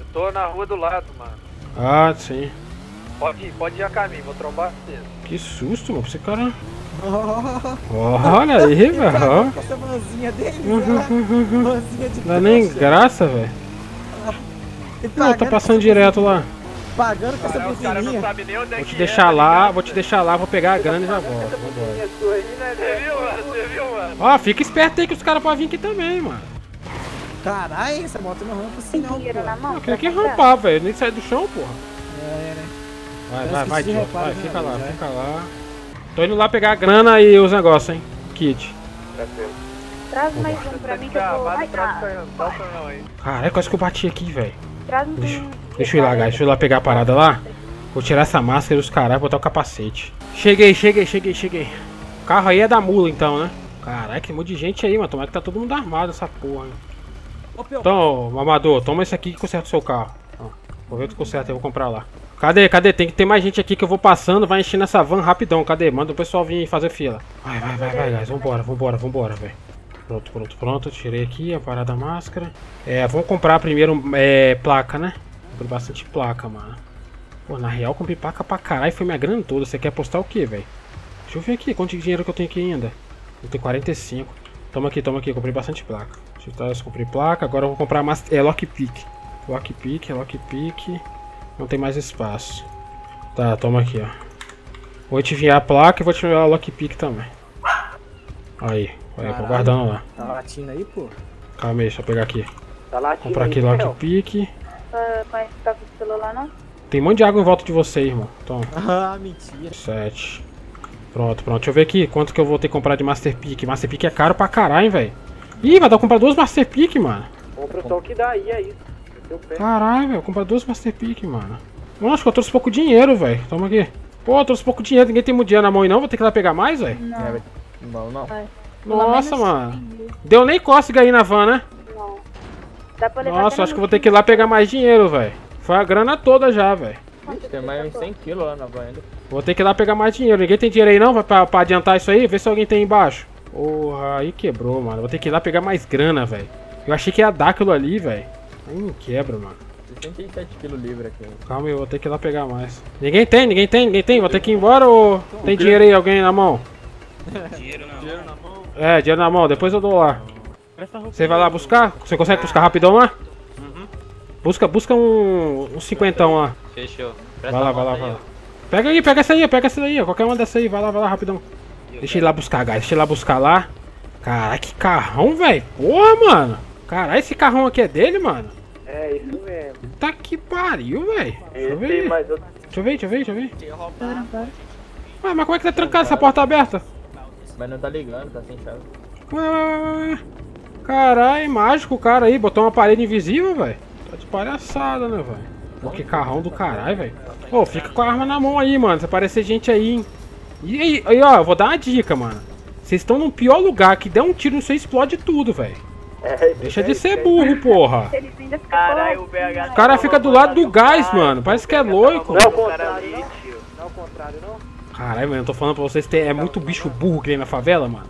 Eu tô na rua do lado, mano. Ah, sim. Pode ir, pode ir a caminho, vou trombar você. Que susto, mano. Esse cara. Olha aí, velho. Essa vanzinha dele, Uhum, ó. vanzinha de Não dá nem trouxa. graça, velho. Não, tá passando direto lá. Pagando com essa buzininha. nem é Vou te é, deixar lá, vou te deixar lá, vou pegar a grana e já volto. Vambora. Você viu, mano? Você viu, mano? Ó, fica esperto aí que os caras podem vir aqui também, mano. Caralho, essa moto não rampa assim não, pô. Eu queria que rampar, velho. Nem sair do chão, porra. É, né? Vai, vai, vai, Vai, fica lá, fica lá. Tô indo lá pegar a grana e os negócios, hein. Kit. Traz mais um pra mim que eu vou... Ai, ah. Caralho, quase que eu bati aqui, velho. traz um... Deixa, deixa eu ir lá, guys. Deixa eu ir lá pegar a parada lá. Vou tirar essa máscara dos caras e botar o capacete. Cheguei, cheguei, cheguei, cheguei. O carro aí é da mula, então, né? Caralho, que monte de gente aí, mano. Tomara que tá todo mundo armado essa porra. hein? Então, mamador, toma esse aqui que conserta o seu carro. Ó, vou ver o que conserta, eu vou comprar lá. Cadê, cadê? Tem que ter mais gente aqui que eu vou passando, vai enchendo essa van rapidão. Cadê? Manda o pessoal vir fazer fila. Vai, vai, vai, vai, guys. Vambora, vambora, vambora, velho. Pronto, pronto, pronto. Tirei aqui a parada da máscara. É, vamos comprar primeiro é, placa, né? Comprei bastante placa, mano. Pô, na real, comprei placa pra caralho. Foi minha grana toda. Você quer apostar o quê, velho? Deixa eu ver aqui quanto dinheiro que eu tenho aqui ainda. Eu tenho 45. Toma aqui, toma aqui. Comprei bastante placa. Deixa eu comprei placa. Agora eu vou comprar mais. É, lockpick. Lockpick, lockpick. Não tem mais espaço. Tá, toma aqui, ó. Vou te enviar a placa e vou te enviar a lockpick também. Aí, aí, tô guardando lá. Tá latindo aí, pô? Calma aí, deixa eu pegar aqui. Tá lá, Comprar aqui lockpick. Ah, Conhece o toque do celular, não? Tem um monte de água em volta de você, irmão. Toma. Ah, mentira. 7. Pronto, pronto. Deixa eu ver aqui quanto que eu vou ter que comprar de Master Peak. Master Peak é caro pra caralho, velho. Ih, vai dar pra comprar duas Master Peak, mano. Compra só o que dá aí, é isso. Caralho, velho. Comprar duas Master Peak, mano. Nossa, que eu trouxe pouco dinheiro, velho. Toma aqui. Pô, eu trouxe pouco dinheiro. Ninguém tem muito dinheiro na mão aí não. Vou ter que ir lá pegar mais, velho. Não, Não, não. pelo Nossa, mano. Deu nem cócega aí na van, né? Não. Dá pra levar Nossa, acho que vou ter que ir lá pegar mais dinheiro, velho. Foi a grana toda já, velho. Tem mais uns 100 quilos lá na van ainda. Vou ter que ir lá pegar mais dinheiro. Ninguém tem dinheiro aí não? Vai pra, pra adiantar isso aí? Vê se alguém tem embaixo. Porra, aí quebrou, mano. Vou ter que ir lá pegar mais grana, velho. Eu achei que ia dar aquilo ali, velho. Aí me quebra, mano. 67 quilos livre aqui. Calma aí, eu vou ter que ir lá pegar mais. Ninguém tem, ninguém tem, ninguém tem. Vou ter que ir embora ou tem dinheiro aí, alguém na mão? Dinheiro na mão. É, dinheiro na mão, depois eu dou lá. Você vai lá buscar? Você consegue buscar rapidão lá? Busca, busca um, um cinquentão lá. Fechou. Vai lá, vai lá, vai lá. Pega aí, pega essa aí, pega essa aí, ó. Qualquer uma dessa aí, vai lá, vai lá, rapidão. Deixa ele lá buscar, guys. Deixa ele lá buscar lá. Caralho, que carrão, velho. Porra, mano. Caralho, esse carrão aqui é dele, mano. É isso mesmo. Tá que pariu, velho. Deixa eu ver. mais outro. Deixa eu ver, deixa eu ver, deixa eu ver. Tem roubar. Ué, mas como é que tá trancada essa porta aberta? Mas não tá ligando, tá sem chave. Ué. Caralho, mágico o cara aí. Botou uma parede invisível, velho. Tá de palhaçada, né, velho? Pô, que carrão do caralho, velho. Ô, fica com a arma na mão aí, mano. Se aparecer gente aí, hein. E aí, aí, ó, eu vou dar uma dica, mano. Vocês estão no pior lugar, que der um tiro, você explode tudo, velho. É, Deixa de ser burro, porra. Caralho, o BH. O cara fica do lado do gás, mano. Parece que é louco. Não é o contrário, não? Não é o contrário, não? Caralho, mano, eu tô falando pra vocês, é muito bicho burro que tem na favela, mano.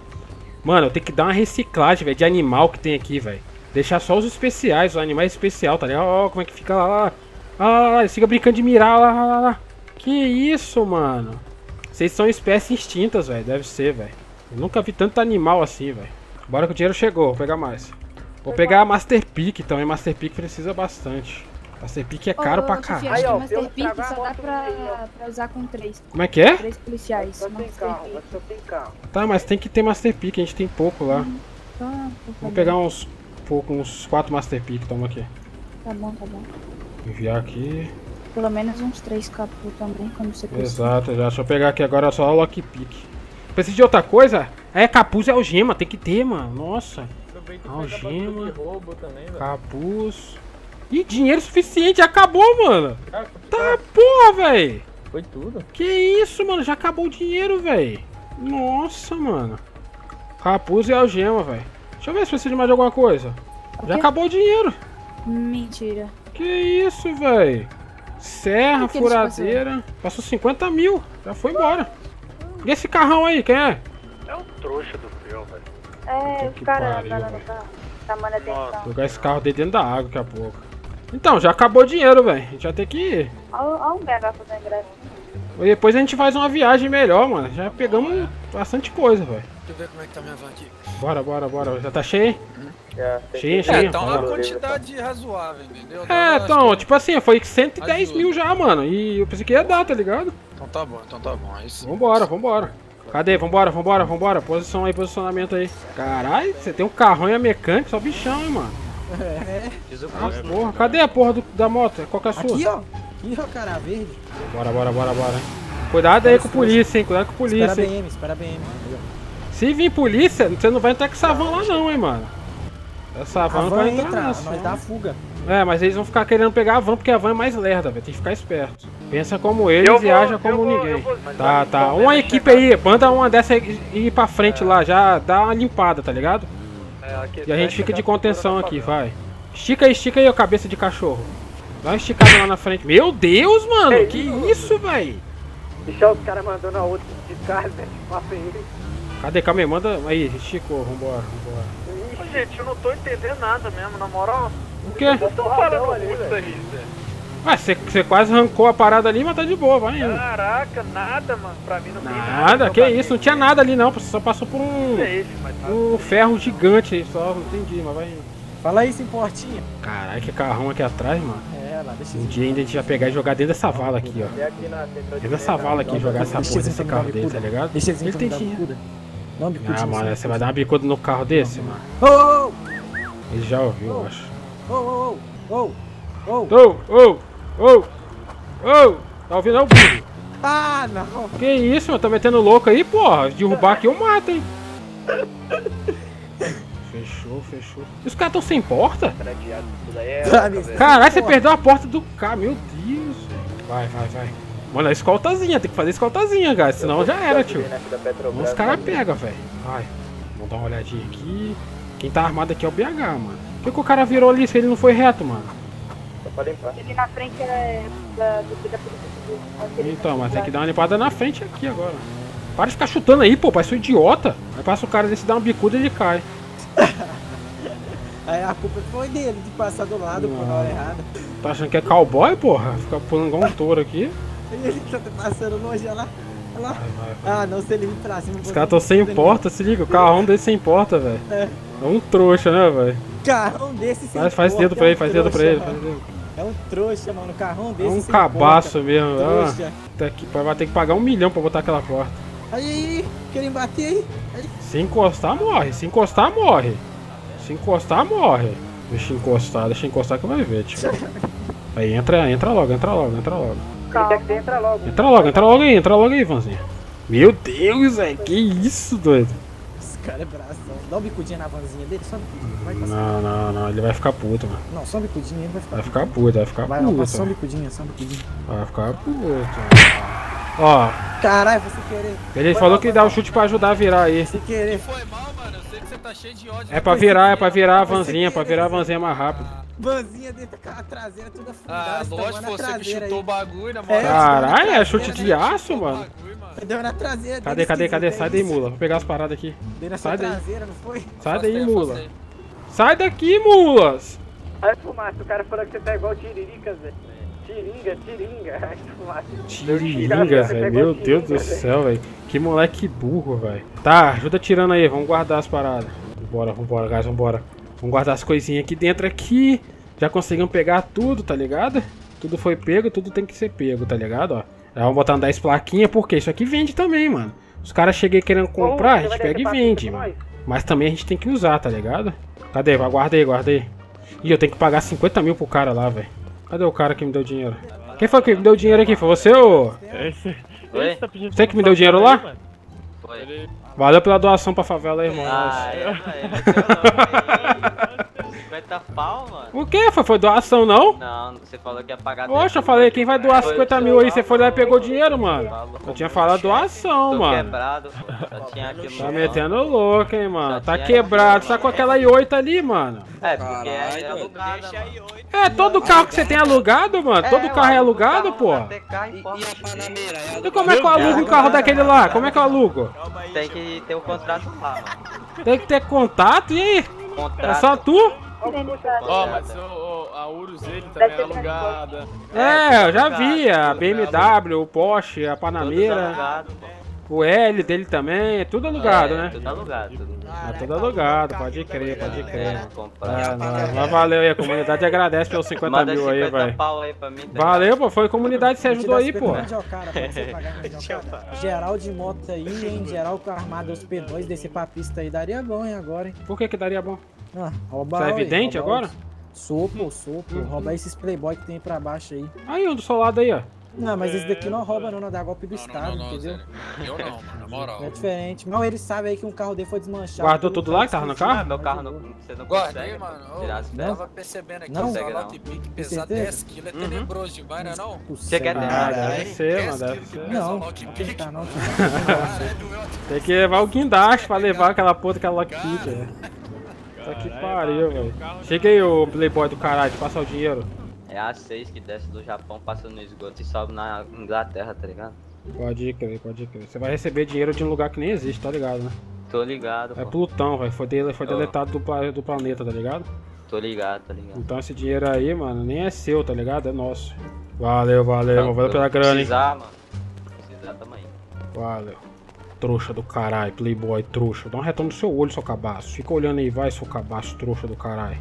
Mano, eu tenho que dar uma reciclagem, velho, de animal que tem aqui, velho. Deixar só os especiais, os animais especial, tá ligado? Ó, como é que fica lá, lá. Ah, lá, eles ficam brincando de mirar lá, lá, lá, lá. Que isso, mano? Vocês são espécies extintas, velho. Deve ser, velho. Eu nunca vi tanto animal assim, velho. Bora que o dinheiro chegou, vou pegar mais. Vou pegar a Master Peak também, Master Peak precisa bastante. Master Peak é caro pra caralho. que Master Peak só dá pra, pra usar com três. Como é que é? Três policiais. Só tem Master carro, só tem carro. Tá, mas tem que ter Master Peak, a gente tem pouco lá. Tá, tá Vamos bom. pegar uns, pouco, uns 4 Master Peak, toma aqui. Tá bom, tá bom. Enviar aqui. Pelo menos uns três capô também, quando você conseguir. Exato, já. Deixa eu pegar aqui agora só o Lockpick. Precisa de outra coisa? É, capuz e algema, tem que ter, mano. Nossa. Algema. roubo também, velho. Capuz. Ih, dinheiro suficiente, acabou, mano. Tá, porra, véi. Foi tudo. Que isso, mano, já acabou o dinheiro, véi. Nossa, mano. Capuz e algema, véi. Deixa eu ver se precisa de mais de alguma coisa. O Já quê? acabou o dinheiro. Mentira. Que isso, véi. Serra, que furadeira. Passou 50 mil. Já foi embora. E esse carrão aí, quem é? É o trouxa do frio, velho. É, os caras tá chamando atenção. Jogar esse carro dele dentro da água daqui a pouco. Então, já acabou o dinheiro, velho. A gente vai ter que ir. Olha o BH fazendo graça. E Depois a gente faz uma viagem melhor, mano. Já pegamos bastante coisa, velho. Deixa eu ver como é que tá minha van aqui. Bora, bora, bora. Já tá cheio? É, Cheio, É, cheio. tá Vamos uma lá. quantidade razoável, entendeu? É, então, acho tipo assim, foi 110 Ajuda. mil já, mano. E eu pensei que ia dar, tá ligado? Então tá bom, então tá bom. Aí sim. Vambora, vambora. Cadê? Vambora, vambora, vambora. Posição aí, posicionamento aí. Caralho, você tem um carrão e a mecânica, só bichão, hein, mano. É. Ah, porra. Cadê a porra do- da moto? Qual que é a sua? Aqui, ó. Aqui, ó, cara verde. Bora, bora, bora, bora. Cuidado aí com a polícia, hein? Cuidado com a Espera a polícia? BM, espera a BM. Se vir polícia, você não vai entrar com essa van lá não, hein, mano. Essa A van não van vai entrar entra, nessa. nós dá a fuga. É, mas eles vão ficar querendo pegar a van porque a van é mais lerda, velho. Tem que ficar esperto. Pensa como eles e vou, haja eu como vou, ninguém. vou. Tá, vai tá. Uma equipe aí, manda uma dessa e e ir pra frente lá, já dá uma limpada, tá ligado? É, E a gente vai fica de chegar contenção aqui, vai. Estica aí, estica aí, ó, cabeça de cachorro. Dá uma esticada lá na frente. Meu Deus, mano, Que que isso? isso, velho? Deixar os caras mandando a outra de carro? Passa aí. Cadê? Calma aí, manda. Aí, esticou, vambora, vambora. Gente, eu não tô entendendo nada mesmo, na moral. O quê? Eu tô falando muito isso aí, velho. Ué, você, você quase arrancou a parada ali, mas tá de boa, vai indo. Caraca, nada, mano. Pra mim não tem nada. Nada, que isso, não tinha nada ali não, você só passou por um, É esse, mas tá. um ferro gigante aí só, não entendi, mas vai indo. Fala aí, sem portinha. Caralho, que carrão aqui atrás, mano. É, lá, deixa Um dia ainda a gente vai pegar e jogar dentro dessa vala aqui, ó. É Dentro dessa vala aqui, jogar essa porra desse carro dele, tá ligado? Deixa Ele tem dinheiro. Bicuda. Não, bicudinho. Ah, mano, você vai dar uma bicuda no carro desse, mano? Ô, ô, Ele já ouviu, eu acho. ô, ô, ô, ô. Ô, ô, ô, ô, tá ouvindo não, burro? Ah, não. Que isso, mano, tá metendo louco aí, porra? Derrubar aqui eu mato, hein? Fechou, fechou. E os caras tão sem porta? Daí é. Caralho, você perdeu a porta do carro, meu Deus. Vai, vai, vai. Mano, é escoltazinha, tem que fazer escoltazinha, cara, senão já era, tio. Petrobras, os caras né? pegam, velho. Vai. Vamos dar uma olhadinha aqui. Quem tá armado aqui é o BH, mano. Por que, que o cara virou ali se ele não foi reto, mano? Só pra limpar. Ali na frente é da, da Polícia Então, mas tem que dar uma limpada na frente aqui agora. Para de ficar chutando aí, pô, parece um idiota. Aí passa o cara desse dar uma bicuda e ele cai. Aí a culpa foi dele de passar do lado por na hora errada. Tá achando que é cowboy, porra? Fica pulando igual um touro aqui. Ele tá passando longe, olha lá. Olha lá. Ah, não, se ele vir pra cima. Os caras tão sem porta, se liga, o carrão desse sem porta, velho. É. É um trouxa, né, velho? Carrão desse sem Faz, faz porta, dedo pra é um ele, faz dedo pra ele, faz dedo. É um trouxa, mano. Carrão É desse um sem cabaço porta. mesmo. Ah, Trouxa. tá aqui, vai ter que pagar um milhão pra botar aquela porta. Aí, aí, querem bater aí? aí. Se encostar, morre. Se encostar, morre. Se encostar, morre. Deixa encostar, deixa encostar que vai ver, tio. Aí entra, entra logo, entra logo, entra logo. Que entra logo. Entra logo, entra logo aí, entra logo aí, Vanzinha. Meu Deus, velho, que isso, doido. Esse cara é braço. Dá um bicudinho na vanzinha dele, só um bicudinho. Vai passar. Não, não, não, ele vai ficar puto, mano. Não, só um bicudinho, ele vai ficar. Vai ficar puto, vai ficar Vai, não, puto. passa só um velho. bicudinho, só um bicudinho. Vai ficar puto. Ó, Caralho, você querer. ele falou que dá o chute pra ajudar a virar aí. Se querer. Foi mal, mano. Eu sei que você tá cheio de ódio. É pra virar, é pra virar a vanzinha, pra virar a vanzinha mais rápido. Vanzinha dentro da traseira, toda Ah, afundada. lógico, você que chutou o bagulho, na É, moral. Caralho, é chute de aço, mano. Deu na traseira. Cadê, cadê, cadê? Sai daí, mula. Vou pegar as paradas aqui. Deu na Sai sua daí. traseira, não foi? Sai daí, mula. Sai daqui, mulas! Aí, fumaça, o cara falou que você tá igual Tiririca, Zé. Tiringa, tiringa. Tiringa, velho. Meu Deus do céu, velho. Que moleque burro, velho. Tá, ajuda tirando aí. Vamos guardar as paradas. Vambora, vambora, guys, vambora. Vamos guardar as coisinhas aqui dentro aqui. Já conseguimos pegar tudo, tá ligado? Tudo foi pego, tudo tem que ser pego, tá ligado? Ó. Já vamos botar 10 plaquinhas, porque isso aqui vende também, mano. Os caras chegam aí querendo comprar, a gente pega e vende, mano. Mas também a gente tem que usar, tá ligado? Cadê? Vai, guarda aí, guarda aí. Ih, eu tenho que pagar 50 mil pro cara lá, velho. Cadê o cara que me deu dinheiro? Quem foi que me deu dinheiro aqui? Foi você ou... Oi? Você que me deu dinheiro lá? Foi. Valeu pela doação pra favela aí, irmão. Ah, é, é, 50 pau, mano? O que? Foi, foi doação, não? Não, você falou que ia pagar Oxe, eu falei, quem vai doar 50 mil aí? Você foi lá e pegou o dinheiro, mano. Eu tinha falado doação, Tô mano. quebrado, pô. Tinha aquilo. Tá metendo louco, hein, mano. Tá quebrado. Tá com aquela i8 ali, mano. É, porque é alugada, mano. É, todo carro que você tem alugado, mano. Todo carro é alugado, pô. E como é que eu alugo o carro daquele lá? Como é que eu alugo? Tem que ter o contrato lá, mano. Tem que ter contato e aí? É só tu? Ó, mas o, o- a Urus dele também é alugada. É, eu já vi. A BMW, o Porsche, a Panamera. O L dele também, é tudo alugado, É, né? Tudo alugado. Tudo. É tudo alugado, pode crer, pode crer. Ah, não, mas valeu aí, a comunidade agradece pelos 50 Manda mil aí, 50 velho. tá Valeu, pô, foi a comunidade que você ajudou aí, pô. Cara. Geral de moto aí, hein? Geral com armado os P2 descer pra pista aí daria bom, hein, agora, hein? Por que que daria bom? Ah, roubar. Isso é evidente agora? os- Sou, pô, sou, pô. Uhum. Roubar esses playboy que tem aí pra baixo aí. Aí, um do seu lado aí, ó. Não, mas esse daqui não rouba não, não dá golpe do Estado, entendeu? Eu não, mano, na moral. É diferente. Não, ele sabe aí que um carro dele foi desmanchado. Guardou tudo lá que tava no carro? Ah, meu carro não, você não Guardei, consegue mano. As eu peças. tava percebendo aqui, Não? o Consegue, não. pique pesar certeza? 10 kg é tenebroso demais, não é não? Você quer ter Ah, nada, deve né? ser, mano, deve ser. Não, não tá não. Tem que levar o guindaste pra levar aquela porra daquela lockpit, Tá que pariu, velho. Chega aí, ô playboy do caralho, te passar o dinheiro. É a 6 que desce do Japão, passa no esgoto e sobe na Inglaterra, tá ligado? Pode crer, pode crer. Você vai receber dinheiro de um lugar que nem existe, tá ligado, né? Tô ligado, É pô. Plutão, velho. Foi, dele, foi deletado do, pla- do planeta, tá ligado? Tô ligado, tá ligado? Então esse dinheiro aí, mano, nem é seu, tá ligado? É nosso. Valeu, valeu, Então, valeu pela se grana, hein? Precisar, mano. Precisar também. Valeu. Trouxa do caralho, playboy, trouxa. Dá um retorno no seu olho, seu cabaço. Fica olhando aí, vai, seu cabaço, trouxa do caralho.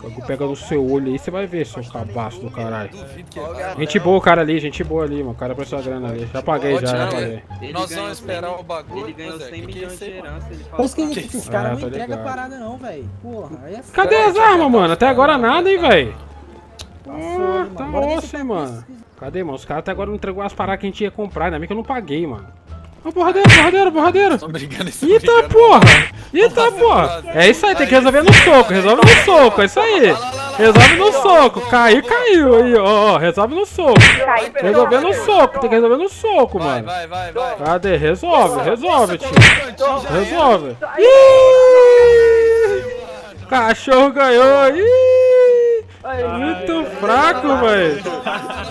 Quando Pega no seu olho aí, você vai ver, seu cabaço do caralho. Gente boa, o cara ali, gente boa ali, mano. O cara prestou a grana ali. Já paguei, já, já paguei. Nós vamos esperar o bagulho. Ele ganhou Zé, 100 que que é milhões de herança, ele Por isso que fala- esses caras Ah, não tô entregam ligado. parada não, velho. Porra, aí é Cadê as armas, mano? Até agora nada, hein, velho? Ah, mano. tá osso, hein, tá mano. Cadê, mano? Os caras até agora não entregou as paradas que a gente ia comprar, ainda bem que eu não paguei, mano. Ô, porradeiro, porradeiro, porradeiro. Tão brigando esse Eita porra! Eita porra! É isso aí, tem que resolver no soco, resolve no soco, é isso aí. Resolve no soco, caiu, caiu aí, ó, ó, resolve no soco. Resolver no soco, tem que resolver no soco, mano. vai, vai, vai. Cadê? Resolve, resolve, tio. Resolve. Ih! Cachorro ganhou. Ih! Muito fraco, velho.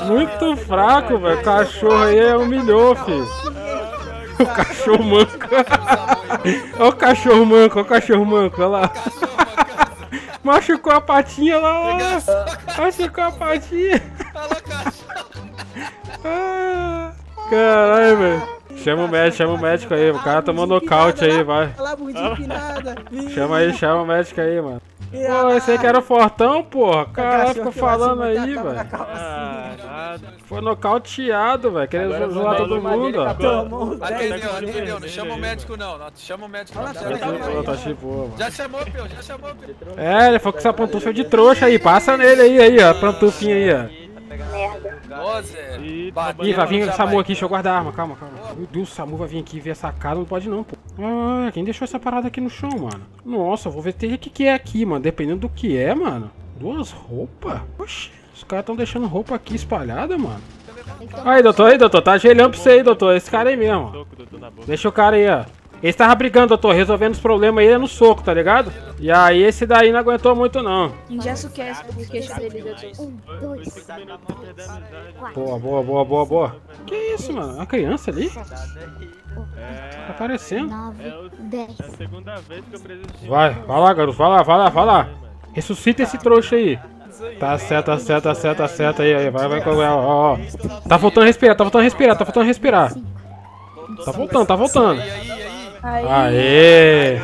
Muito fraco, velho. Cachorro aí humilhou, filho. O cachorro manco. Olha o cachorro manco, olha o cachorro manco, olha lá. Machucou a patinha lá, ó. Machucou a patinha. Ah, Caralho, velho. Chama o médico, chama o médico aí. O cara tomou nocaute aí, vai. Olha lá. Chama aí, chama o médico aí, mano. Pô, esse aí que era o fortão, porra. Caralho, ficou falando aí, velho. Foi nocauteado, velho. Querendo zoar todo mundo, ó. Atendeu, atendeu. Não chama o médico, não. Não chama o médico, não. Já, Tá de boa, tá mano. já chamou, Pio, já chamou, Pio. É, ele falou que essa pantufa é de trouxa aí. Passa nele aí, aí, ó. Pantufinha aí, ó. Zé. Ih, vai vir o Samu aqui, deixa eu guardar a arma, calma, calma. Meu Deus, o Samu vai vir aqui ver essa cara, não pode não, pô. Ah, quem deixou essa parada aqui no chão, mano? Nossa, vou ver o que, que é aqui, mano. Dependendo do que é, mano. Duas roupas? Oxi, os caras estão deixando roupa aqui espalhada, mano. Aí, doutor, aí, doutor, tá ajoelhando pra você aí, doutor. Esse cara aí mesmo. Deixa o cara aí, ó. Eles estavam brigando, doutor, resolvendo os problemas aí no soco, tá ligado? E aí esse daí não aguentou muito, não. O queixo, dele, doutor. Um, dois, Boa, boa, boa, boa, boa. Que isso, mano? Uma criança ali? Tá aparecendo. dez. É a segunda vez que eu presido. Vai, vai lá, garoto, vai lá, vai lá, vai lá. Ressuscita esse trouxa aí. Tá certo, tá certo, tá certo, tá certo aí, aí. Vai, vai com ela, ó, ó. Tá voltando a respirar, tá voltando a respirar, tá voltando a respirar. Tá voltando, tá voltando. Aê!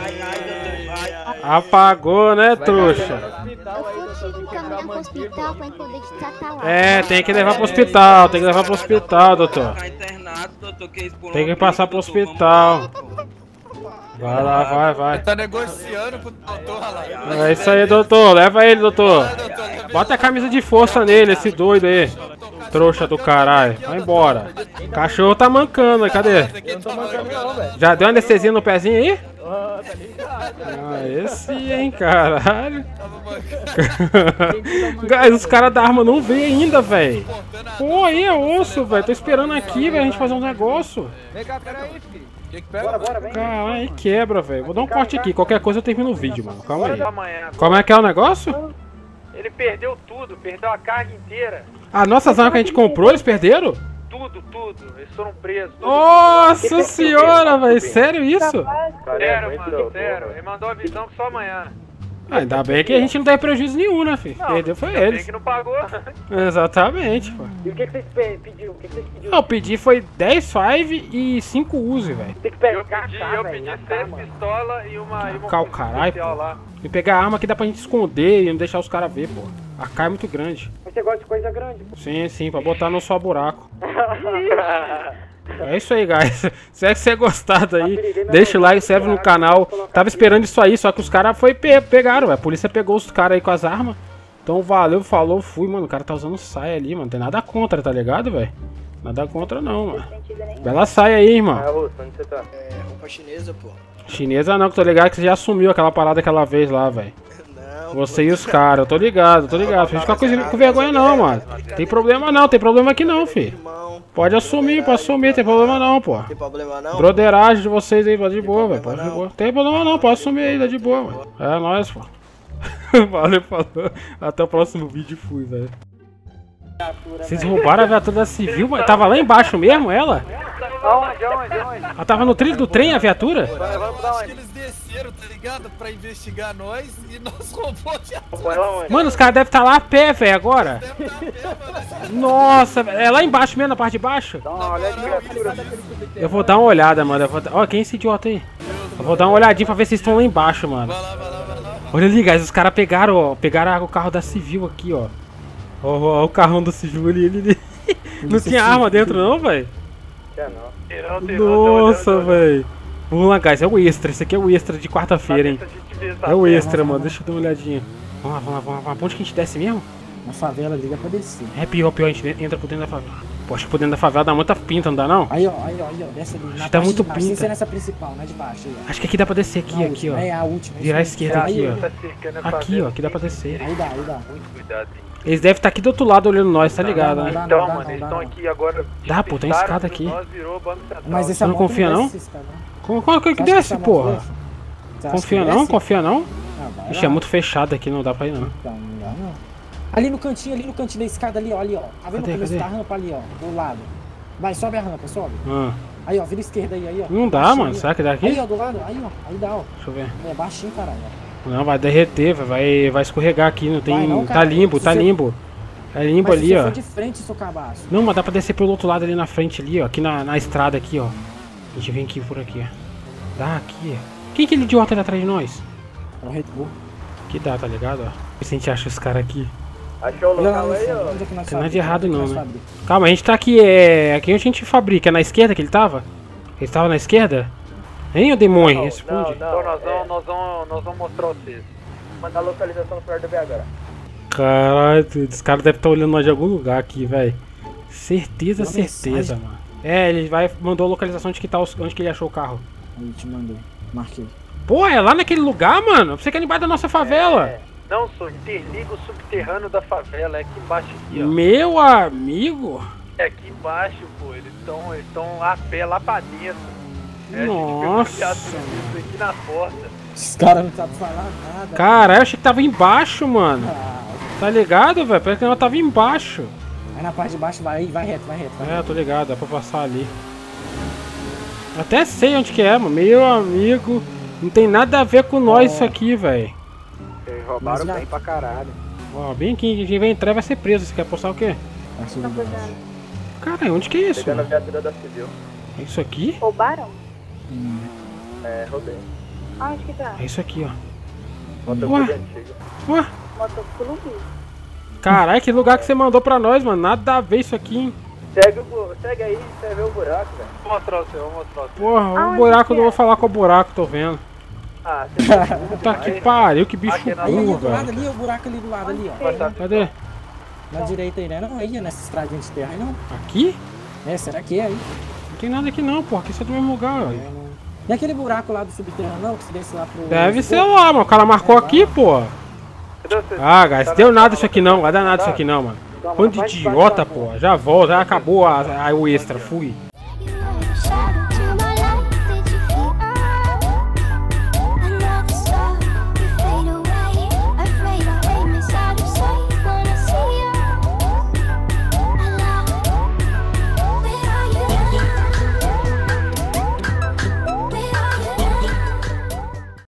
Apagou, né, trouxa? Encaminhar pro hospital pra poder te tratar lá. É, tem que levar pro hospital, tem que levar pro hospital, doutor. Tem que passar pro hospital. Vai lá, vai, vai. Tá negociando com o doutor, lá. É isso aí, doutor. Leva ele, doutor. Bota a camisa de força nele, esse doido aí. Trouxa do caralho. Vai embora. Cachorro tá mancando, cadê? Já deu anestesia no pezinho aí? Ah, esse, hein, caralho. Guys, os caras da arma não vê ainda, velho. Pô, aí é osso, velho. Tô esperando aqui, velho, a gente fazer um negócio. Vem cá, peraí, filho. Bora, bora, vem. Caralho, aí quebra, velho. Vou dar um corte aqui. Qualquer coisa eu termino o vídeo, mano. Calma aí. Como é que é o negócio? Ele perdeu tudo, perdeu a carga inteira. Ah, nossas armas que a gente comprou, eles perderam? Tudo, tudo. Eles foram presos. Nossa senhora, velho. Sério isso? Sério, mano, sério. Ele mandou a visão que só amanhã. Ah, ainda bem que a gente não teve prejuízo nenhum, né, filho? Perdeu foi eles. que não pagou. Exatamente, pô. E o que, que vocês pe- pediram? O que, que vocês pediram? Eu pedi foi 10 5 e 5 use, velho. Tem que pegar eu pedi, eu pedi seis pistolas e uma, e uma Cal caralho, pô. lá. E pegar a arma que dá pra gente esconder e não deixar os caras ver, pô. A K é muito grande. Você gosta de coisa grande, pô. Sim, sim, pra botar no só buraco. É isso aí, guys. Se é que você é gostado aí, deixa o like, serve no canal. Tava esperando isso aí, só que os caras foi pe pegaram, velho. A polícia pegou os caras aí com as armas. Então valeu, falou, fui, mano. O cara tá usando saia ali, mano. Tem nada contra, tá ligado, velho? Nada contra não, mano. Bela saia aí, irmão. Russo, onde você tá? É, roupa chinesa, pô. Chinesa não, que tô ligado que você já assumiu aquela parada aquela vez lá, velho. Não, Você e os caras, eu tô ligado, eu tô ligado. Não fica com, com vergonha não, mano. Tem problema não, tem problema aqui não, filho. Pode assumir, pode assumir, tem problema não, pô. tem problema não? Broderagem de vocês aí, pode de boa, velho. Pode de boa. Tem problema não, pode assumir aí, tá de boa, mano. É nóis, pô. Valeu, falou. Até o próximo vídeo, fui, velho. Vocês roubaram a viatura da civil, mas tava lá embaixo mesmo, ela? Aonde, aonde, aonde? Ela tava no trilho do trem, a viatura? Acho que eles desceram, tá ligado? Pra investigar nós e nós roubou lá onde? Mano, os caras devem estar lá a pé, velho, agora. Nossa, velho. é lá embaixo mesmo, na parte de baixo? Dá uma olhada de viatura. Eu vou dar uma olhada, mano. Eu vou dar- Ó, quem é esse idiota aí? Eu vou dar uma olhadinha pra ver se vocês estão lá embaixo, mano. Olha ali, guys, os caras pegaram, ó. Pegaram o carro da civil aqui, ó. Ó, ó, ó o carrão da civil ali. ali, ali. Não tinha arma dentro, não, velho? Quer não. Nossa, velho. Vamos lá, guys. É o extra. Esse aqui é o extra de quarta-feira, hein? É o extra, mano. Deixa eu dar uma olhadinha. Vamos lá, vamos lá, vamos lá. Pra onde que a gente desce mesmo? Na favela liga pra descer. É pior, pior. A gente entra por dentro da favela. Pô, acho que por dentro da favela dá muita pinta, não dá, não? Aí, ó, aí, ó, aí, ó, desce ali. Na tá parte muito de baixo, sem pinta. ser nessa principal, na de baixo aí, ó. Acho que aqui dá pra descer aqui, Na aqui, ó. última, É a última. Virar à isso esquerda mesmo. aqui, Aí, ó. a Aqui, ó, aqui dá pra descer. Aí dá, aí dá. Muito cuidado, hein? Eles devem estar aqui do outro lado olhando nós, tá ligado, não, né? dá, Então, não, mano, não, eles estão aqui agora. Dá, pô, tem escada aqui. Mas essa Você não confia, não? esse. Como, como que acha desce, porra? Confia que não? desce? Confia não? Ah, Ixi, é muito fechado aqui, não dá pra ir não. Então, não dá não. Ali no cantinho, ali no cantinho da escada ali, ó, ali, ó. Tá vendo Cadê, o começo da rampa ali, ó, do lado. Vai, sobe a rampa, sobe. Ah, Aí, ó, vira esquerda aí, aí, ó. Não dá, Baixinho mano. Será que dá aqui? Aí, ó, do lado, aí, ó. Aí dá, ó. deixa eu ver. É baixinho, caralho. ó. Não, vai derreter, vai- vai, escorregar aqui, não tem. Vai não, tá cara. limbo, Se tá você- limbo. É limbo Mas se ali, você ó. for de frente, seu cabaço. Não, mas dá pra descer pelo outro lado ali na frente ali, ó. Aqui na, na estrada aqui, ó. A gente vem aqui por aqui, ó. Dá aqui, ó. Quem é aquele idiota ali atrás de nós? É o Red Bull. Que dá, tá ligado, ó. Vê se a gente acha os caras aqui. Achou o local aí, ó? onde é que nós Tem nada de errado é não, né? Calma, a gente tá aqui, é. Aqui onde a gente fabrica, é na esquerda que ele tava? Ele tava na esquerda? Hein, ô demônio? Responde. Então nós vamos, nós vamos, nós vamos mostrar vocês. Mandar a localização no celular do BH. Caralho, tudo. Os caras devem estar olhando nós de algum lugar aqui, velho. Certeza, Uma certeza, mensagem. mano. É, ele vai mandou a localização de que tá os- onde que ele achou o carro. Aí, te mandei. Marquei. Pô, é lá naquele lugar, mano? Você que é embaixo da nossa favela. É. Não, sou interliga o subterrâneo da favela, é aqui embaixo aqui, ó. Meu amigo. É aqui embaixo, pô. Eles estão eles tão a pé lá pra dentro. Nossa. aqui na porta. Os caras não sabem falar nada. Caralho, eu achei que tava embaixo, mano. Tá ligado, velho? Parece que ela tava embaixo. Vai na parte de baixo, vai aí, vai reto, vai reto. Vai É, tô ligado, dá pra passar ali. Até sei onde que é, mano. Meu amigo. Não tem nada a ver com nós isso aqui, velho. Vocês roubaram já- bem pra caralho. Ó, bem aqui, quem vai entrar vai ser preso. Você quer apostar o quê? Tá. Caralho, onde que é isso? Pegando a viatura da civil. É isso aqui? Roubaram? É, roubei. Aonde que tá? É isso aqui, ó. Motoclube Ué? antigo. Ué? Motoclube? Caralho, que lugar que você mandou pra nós, mano. Nada a ver isso aqui, hein? Segue, o, segue aí, você vê o buraco, velho. Vou mostrar o seu, vou mostrar o seu. Porra, o buraco, eu não é? vou falar com o buraco, tô vendo. Ah, você tá Puta que pariu, que bicho é ali burro, do lado velho. ali, o buraco ali do lado ali, ó. Cadê? Na direita aí, né? Não, aí, nessa estradinha de terra aí, não. Aqui? É, será que é aí? Não tem nada aqui não, porra. Aqui só do mesmo lugar, ó. Não é aquele buraco lá do subterrâneo, não, que se desce lá pro... Deve ser lá, mano. O cara marcou aqui, pô. Ah, guys, deu nada isso aqui não. Vai dar nada isso aqui não, mano. Bando de idiota, pô. Já volto, já acabou a, a- o extra. Fui.